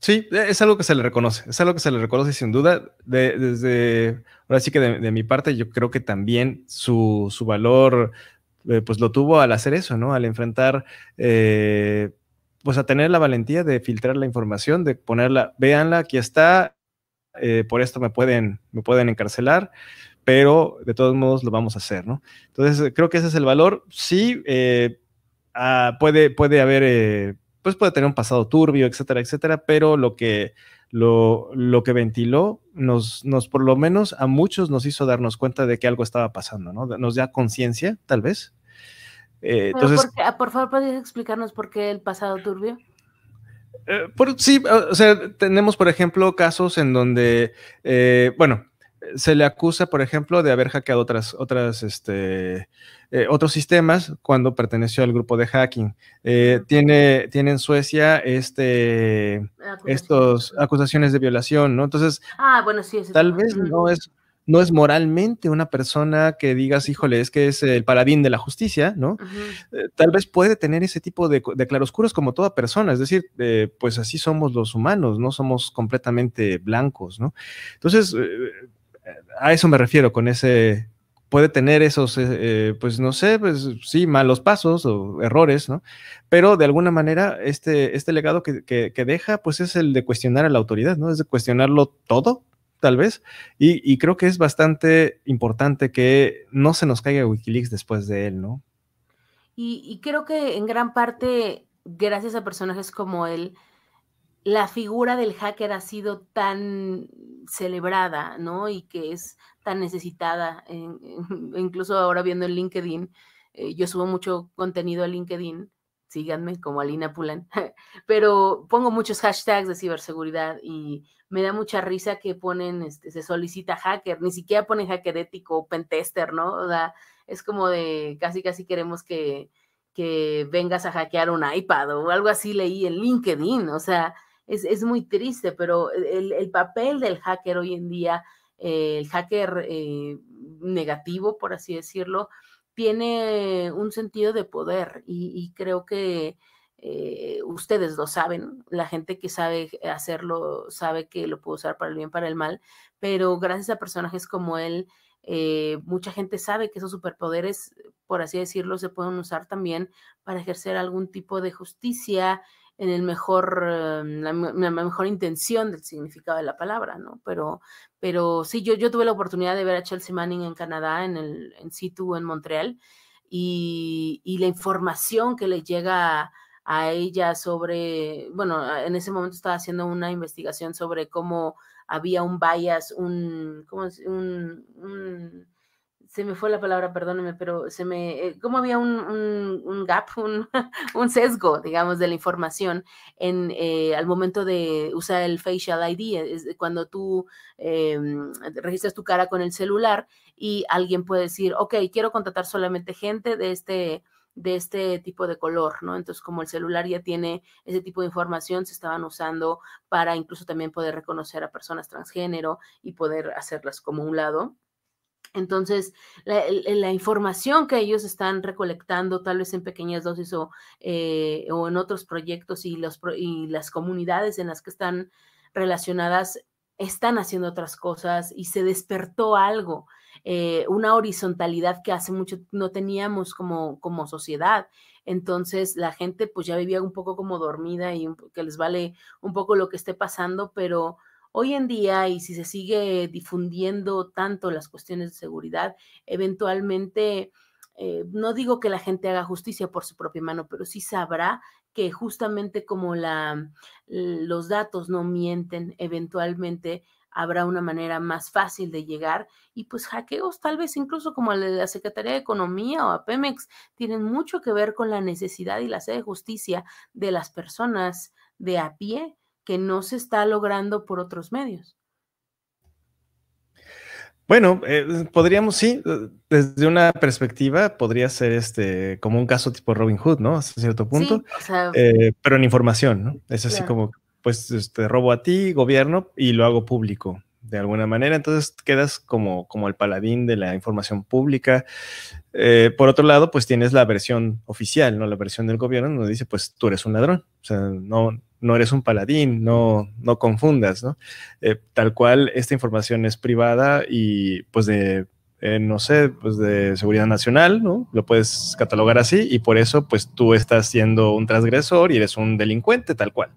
Sí, e, es algo que se le reconoce, es algo que se le reconoce sin duda. desde, ahora sí que de, mi parte, yo creo que también su, su valor, eh, pues lo tuvo al hacer eso, ¿no? Al enfrentar, eh, pues a tener la valentía de filtrar la información, de ponerla, véanla, aquí está, eh, por esto me pueden, me pueden encarcelar, pero de todos modos lo vamos a hacer, ¿no? Entonces, creo que ese es el valor. Sí, ah, puede, puede haber pues puede tener un pasado turbio, etcétera, etcétera, pero lo que, lo, lo, que ventiló nos, nos, por lo menos a muchos nos hizo darnos cuenta de que algo estaba pasando, ¿no? Nos da conciencia, tal vez. Eh, entonces, por, por, favor, ¿podrías explicarnos por qué el pasado turbio? Eh, por, sí, o sea, tenemos, por ejemplo, casos en donde, eh, bueno, se le acusa, por ejemplo, de haber hackeado otras, otras, este, eh, otros sistemas cuando perteneció al grupo de hacking. Eh, tiene, tiene en Suecia este, estos acusaciones de violación, ¿no? Entonces, ah, bueno, sí, tal vez no es, no es moralmente una persona que digas, híjole, es que es el paladín de la justicia, ¿no? Eh, tal vez puede tener ese tipo de, de claroscuros como toda persona, es decir, pues así somos los humanos, no somos completamente blancos, ¿no? Entonces, a eso me refiero con ese, puede tener esos, eh, eh, pues no sé, pues sí, malos pasos o errores, ¿no? Pero de alguna manera este, este legado que, deja, pues es el de cuestionar a la autoridad, ¿no? Es de cuestionarlo todo, tal vez. Y, creo que es bastante importante que no se nos caiga Wikileaks después de él, ¿no? Y creo que en gran parte, gracias a personajes como él, la figura del hacker ha sido tan celebrada, ¿no? Y que es tan necesitada, incluso ahora viendo en LinkedIn, eh, yo subo mucho contenido a LinkedIn, síganme como Alina Pulan, pero pongo muchos hashtags de ciberseguridad y me da mucha risa que ponen, este, se solicita hacker, ni siquiera ponen hacker ético o pentester, ¿no? Es como de casi casi queremos que, que vengas a hackear un iPad o algo así leí en LinkedIn, o sea, es, muy triste, pero el, papel del hacker hoy en día, eh, el hacker eh, negativo, por así decirlo, tiene un sentido de poder y, creo que eh, ustedes lo saben, la gente que sabe hacerlo sabe que lo puede usar para el bien, para el mal, pero gracias a personajes como él, mucha gente sabe que esos superpoderes, por así decirlo, se pueden usar también para ejercer algún tipo de justicia, en el mejor, em, la, mejor intención del significado de la palabra, ¿no? Pero, pero sí, yo, yo tuve la oportunidad de ver a Chelsea Manning en Canadá, en el en situ en Montreal, y, y la información que le llega a, ella sobre, bueno, en ese momento estaba haciendo una investigación sobre cómo había un bias, un, ¿cómo es? un se me fue la palabra, perdóneme, pero se me, eh, como había un, un, gap, un, un, sesgo, digamos, de la información en, eh, al momento de usar el facial ID, es cuando tú em, registras tu cara con el celular y alguien puede decir, ok, quiero contratar solamente gente de este de este tipo de color, ¿no? Entonces, como el celular ya tiene ese tipo de información, se estaban usando para incluso también poder reconocer a personas transgénero y poder hacerlas como un lado entonces, la, información que ellos están recolectando, tal vez en pequeñas dosis o, eh, en otros proyectos y, los, y las comunidades en las que están relacionadas, están haciendo otras cosas y se despertó algo, eh, una horizontalidad que hace mucho no teníamos como, como sociedad. Entonces, la gente pues ya vivía un poco como dormida y que les vale un poco lo que esté pasando, pero Hoy en día, y si se sigue difundiendo tanto las cuestiones de seguridad, eventualmente, eh, no digo que la gente haga justicia por su propia mano, pero sí sabrá que justamente como la, los datos no mienten, eventualmente habrá una manera más fácil de llegar y pues hackeos tal vez incluso como el de la Secretaría de Economía o a Pemex tienen mucho que ver con la necesidad y la sed de justicia de las personas de a pie que no se está logrando por otros medios. Bueno, eh, podríamos, sí, eh, desde una perspectiva podría ser este como un caso tipo Robin Hood, ¿no? Hasta cierto punto, Sí, o sea, eh, pero en información, ¿no? Es así Claro. como, pues, este, robo a ti, gobierno, y lo hago público de alguna manera, entonces quedas como, como el paladín de la información pública. Eh, por otro lado, pues tienes la versión oficial, ¿no? La versión del gobierno donde dice, pues tú eres un ladrón, o sea, no, no eres un paladín, no, no confundas, ¿no? Eh, tal cual, esta información es privada y pues de, eh, no sé, pues de seguridad nacional, ¿no? Lo puedes catalogar así y por eso pues tú estás siendo un transgresor y eres un delincuente, tal cual.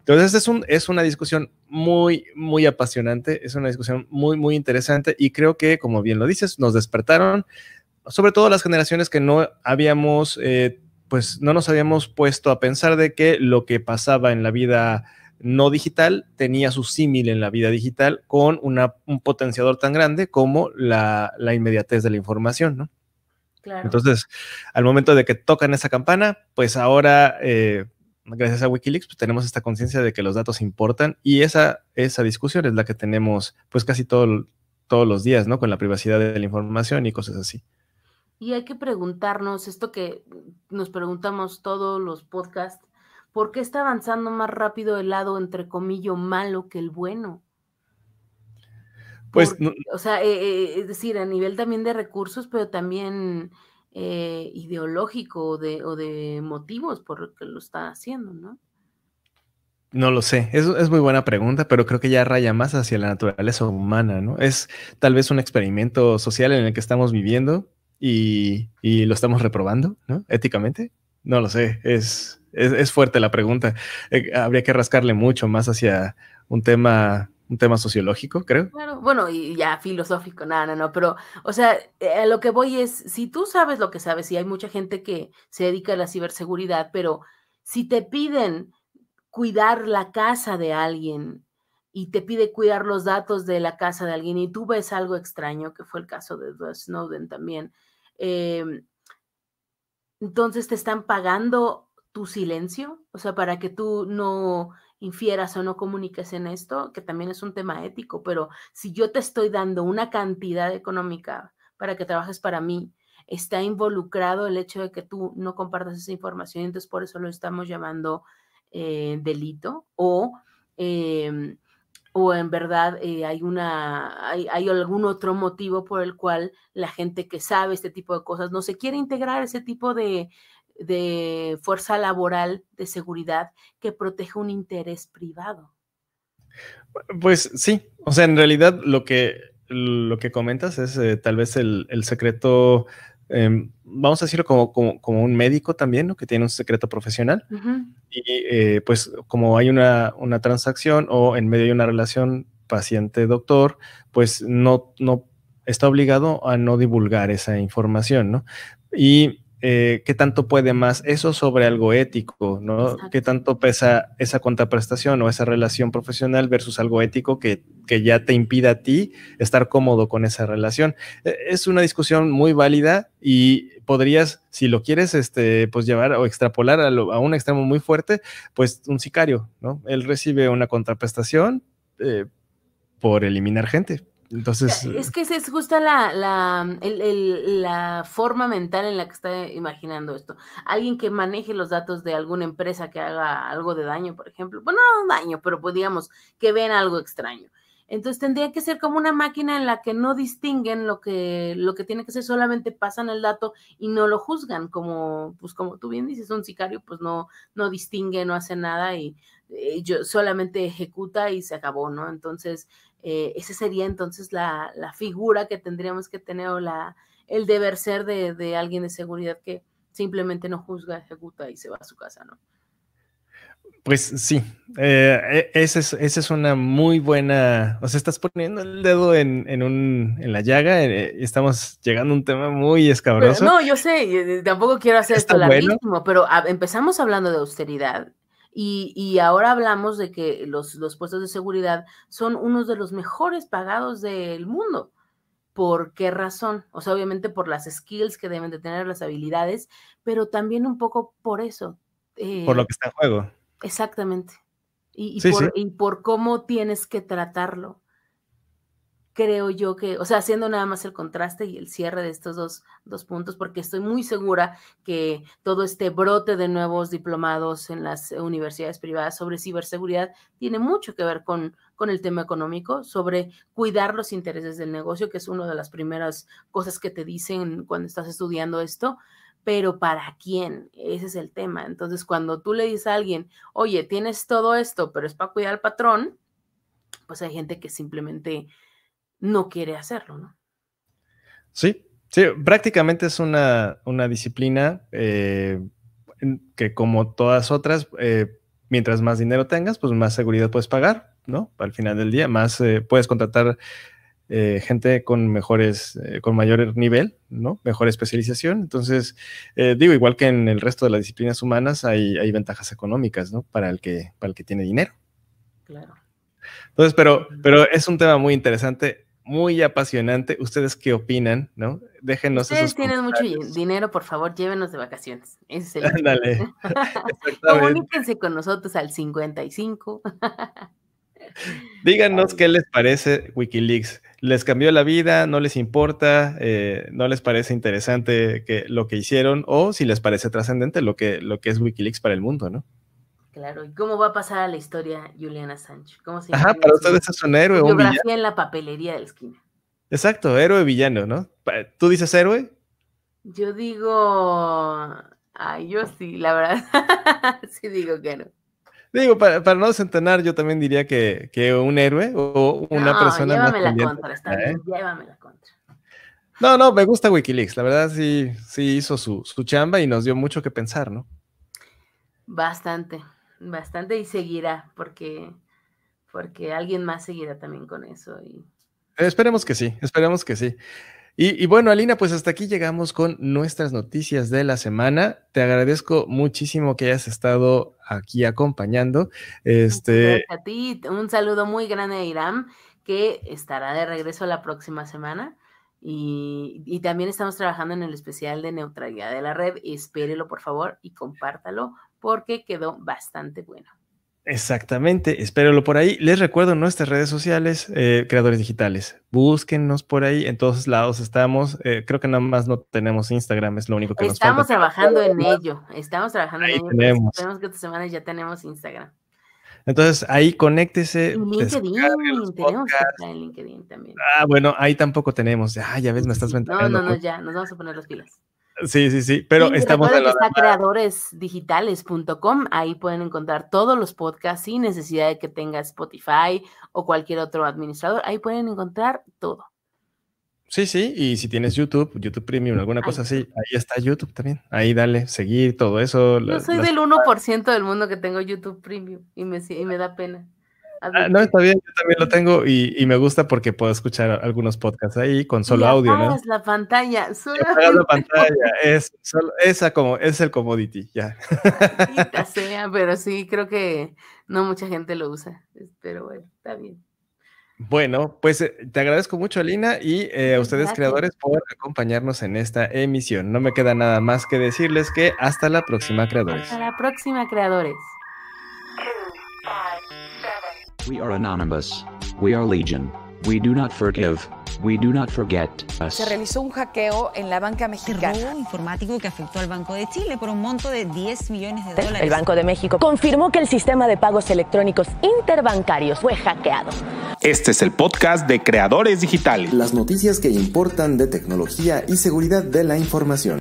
Entonces es, un, es una discusión muy, muy apasionante, es una discusión muy, muy interesante y creo que, como bien lo dices, nos despertaron, sobre todo las generaciones que no habíamos, eh, pues no nos habíamos puesto a pensar de que lo que pasaba en la vida no digital tenía su símil en la vida digital con una, un potenciador tan grande como la, la inmediatez de la información, ¿no? claro. Entonces, al momento de que tocan esa campana, pues ahora, eh, gracias a Wikileaks, pues tenemos esta conciencia de que los datos importan y esa, esa discusión es la que tenemos pues casi todo, todos los días, ¿no? Con la privacidad de la información y cosas así. Y hay que preguntarnos esto que nos preguntamos todos los podcasts, ¿por qué está avanzando más rápido el lado, entre comillas, malo que el bueno? Pues, no- o sea, eh, eh, es decir, a nivel también de recursos, pero también eh, ideológico o de, o de motivos por lo que lo está haciendo, ¿no? No lo sé, es, es muy buena pregunta, pero creo que ya raya más hacia la naturaleza humana, ¿no? Es tal vez un experimento social en el que estamos viviendo y, y lo estamos reprobando, ¿no? Éticamente. No lo sé, es, es, es fuerte la pregunta. Eh, habría que rascarle mucho más hacia un tema, un tema sociológico, creo. Claro, bueno, y ya filosófico, nada, no, no, pero, o sea, eh, lo que voy es, si tú sabes lo que sabes, y hay mucha gente que se dedica a la ciberseguridad, pero si te piden cuidar la casa de alguien y te pide cuidar los datos de la casa de alguien y tú ves algo extraño, que fue el caso de Snowden también, eh, entonces te están pagando tu silencio, o sea, para que tú no infieras o no comuniques en esto, que también es un tema ético, pero si yo te estoy dando una cantidad económica para que trabajes para mí, está involucrado el hecho de que tú no compartas esa información, entonces por eso lo estamos llamando eh, delito o, eh, o en verdad eh, hay, una, hay, hay, algún otro motivo por el cual la gente que sabe este tipo de cosas no se quiere integrar ese tipo de, de fuerza laboral de seguridad que protege un interés privado. Pues sí, o sea, en realidad lo que, lo que comentas es eh, tal vez el, el secreto eh, vamos a decirlo como, como, como, un médico también, ¿no? que tiene un secreto profesional. Uh -huh. Y eh, pues como hay una, una, transacción o en medio de una relación paciente-doctor, pues no, no está obligado a no divulgar esa información, ¿no? Y eh, qué tanto puede más eso sobre algo ético, ¿no? Exacto. ¿Qué tanto pesa esa contraprestación o esa relación profesional versus algo ético que, que, ya te impida a ti estar cómodo con esa relación? Es una discusión muy válida y podrías, si lo quieres, este, pues llevar o extrapolar a, lo, a un extremo muy fuerte, pues un sicario, ¿no? Él recibe una contraprestación eh, por eliminar gente, entonces. Es que es justo la, la, el, el, la, forma mental en la que está imaginando esto. Alguien que maneje los datos de alguna empresa que haga algo de daño, por ejemplo. Bueno, no daño, pero pues digamos que ven algo extraño. Entonces tendría que ser como una máquina en la que no distinguen lo que, lo que tiene que ser, solamente pasan el dato y no lo juzgan, como, pues como tú bien dices, un sicario pues no, no distingue, no hace nada y eh, yo solamente ejecuta y se acabó, ¿no? Entonces, eh, esa sería entonces la, la, figura que tendríamos que tener o la, el deber ser de, de, alguien de seguridad que simplemente no juzga, ejecuta y se va a su casa, ¿no? Pues sí, eh, esa, es, esa es una muy buena, o sea, estás poniendo el dedo en, en, un, en la llaga, eh, estamos llegando a un tema muy escabroso. Pero no, yo sé, tampoco quiero hacer esto larguísimo, bueno? pero a, empezamos hablando de austeridad y, y, ahora hablamos de que los, los puestos de seguridad son unos de los mejores pagados del mundo. ¿Por qué razón? O sea, obviamente por las skills que deben de tener, las habilidades, pero también un poco por eso. Eh, por lo que está en juego. Exactamente. y, Sí, por, sí. y por cómo tienes que tratarlo. Creo yo que, o sea, haciendo nada más el contraste y el cierre de estos dos, dos puntos, porque estoy muy segura que todo este brote de nuevos diplomados en las universidades privadas sobre ciberseguridad tiene mucho que ver con, con el tema económico, sobre cuidar los intereses del negocio, que es una de las primeras cosas que te dicen cuando estás estudiando esto, pero ¿para quién? Ese es el tema. Entonces, cuando tú le dices a alguien, oye, tienes todo esto, pero es para cuidar al patrón, pues hay gente que simplemente no quiere hacerlo, ¿no? Sí, sí, prácticamente es una, una disciplina eh, que como todas otras, eh, mientras más dinero tengas, pues más seguridad puedes pagar, ¿no? Al final del día, más eh, puedes contratar eh, gente con mejores, eh, con mayor nivel, ¿no? Mejor especialización. Entonces, eh, digo, igual que en el resto de las disciplinas humanas, hay, hay ventajas económicas, ¿no? Para el que, para el que tiene dinero. Claro. Entonces, pero, pero es un tema muy interesante, muy apasionante. ¿Ustedes qué opinan? ¿No? Déjenos Ustedes tienen mucho dinero, por favor, llévenos de vacaciones. Ese es el Ándale. Comuníquense con nosotros al 55. Díganos qué les parece Wikileaks. ¿Les cambió la vida? ¿No les importa? Eh, ¿No les parece interesante que, lo que hicieron? O si les parece trascendente lo que, lo que es Wikileaks para el mundo, ¿no? Claro, ¿y cómo va a pasar a la historia Juliana Sánchez? ¿Cómo se Ajá, para ustedes es un héroe un villano. biografía en la papelería de la esquina? Exacto, héroe villano, ¿no? ¿Tú dices héroe? Yo digo, ay, yo sí, la verdad, sí digo que no. Digo, para, para no desentenar, yo también diría que, que un héroe o una no, persona más llévame la pendiente. contra, está ¿eh? bien, llévame la contra. No, no, me gusta Wikileaks. La verdad sí, sí hizo su, su chamba y nos dio mucho que pensar, ¿no? Bastante, bastante y seguirá, porque, porque alguien más seguirá también con eso. Y... Esperemos que sí, esperemos que sí. Y, y bueno, Alina, pues hasta aquí llegamos con nuestras noticias de la semana. Te agradezco muchísimo que hayas estado aquí acompañando. Este, Gracias a ti, un saludo muy grande a Iram, que estará de regreso la próxima semana. Y, y también estamos trabajando en el especial de neutralidad de la red. Espérelo, por favor, y compártalo, porque quedó bastante bueno. exactamente, espéralo por ahí. Les recuerdo nuestras redes sociales, eh, creadores digitales. Búsquennos por ahí, en todos lados estamos. Eh, creo que nada más no tenemos Instagram, es lo único que nos Estamos falta. trabajando en ello, estamos trabajando Ahí en ello. tenemos. Esperemos que esta semana ya tenemos Instagram. Entonces ahí conéctese. LinkedIn, tenemos que estar en LinkedIn también. Ah, bueno, ahí tampoco tenemos. Ah, ya ves, me estás No, ventaneando. no, no, pues. ya, nos vamos a poner las pilas. Sí, sí, sí, pero estamos en está demás. creadoresdigitales.com, ahí pueden encontrar todos los podcasts sin necesidad de que tenga Spotify o cualquier otro administrador, ahí pueden encontrar todo. Sí, sí, y si tienes YouTube, YouTube Premium, alguna cosa así, ahí está YouTube también. Ahí dale, seguir, todo eso. Yo la- soy las- del 1% del mundo que tengo YouTube Premium y me, y me da pena. Ah, no, está bien, yo también lo tengo y, y me gusta porque puedo escuchar algunos podcasts ahí con solo Y audio, ¿no? la pantalla, apagas la pantalla, es, solo- esa como, es el commodity, ya. sea, pero sí, creo que no mucha gente lo usa, pero bueno, está bien. Bueno, pues eh, te agradezco mucho, Alina, y eh, a ustedes, Gracias. creadores, por acompañarnos en esta emisión. No me queda nada más que decirles que hasta la próxima, creadores. Hasta la próxima, creadores. We are anonymous. We are legion. We do not forgive. We do not forget us. Se realizó un hackeo en la banca Este mexicana. robo informático que afectó al Banco de Chile por un monto de 10 millones de dólares. El Banco de México confirmó que el sistema de pagos electrónicos interbancarios fue hackeado. Este es el podcast de Creadores Digitales. Las noticias que importan de tecnología y seguridad de la información.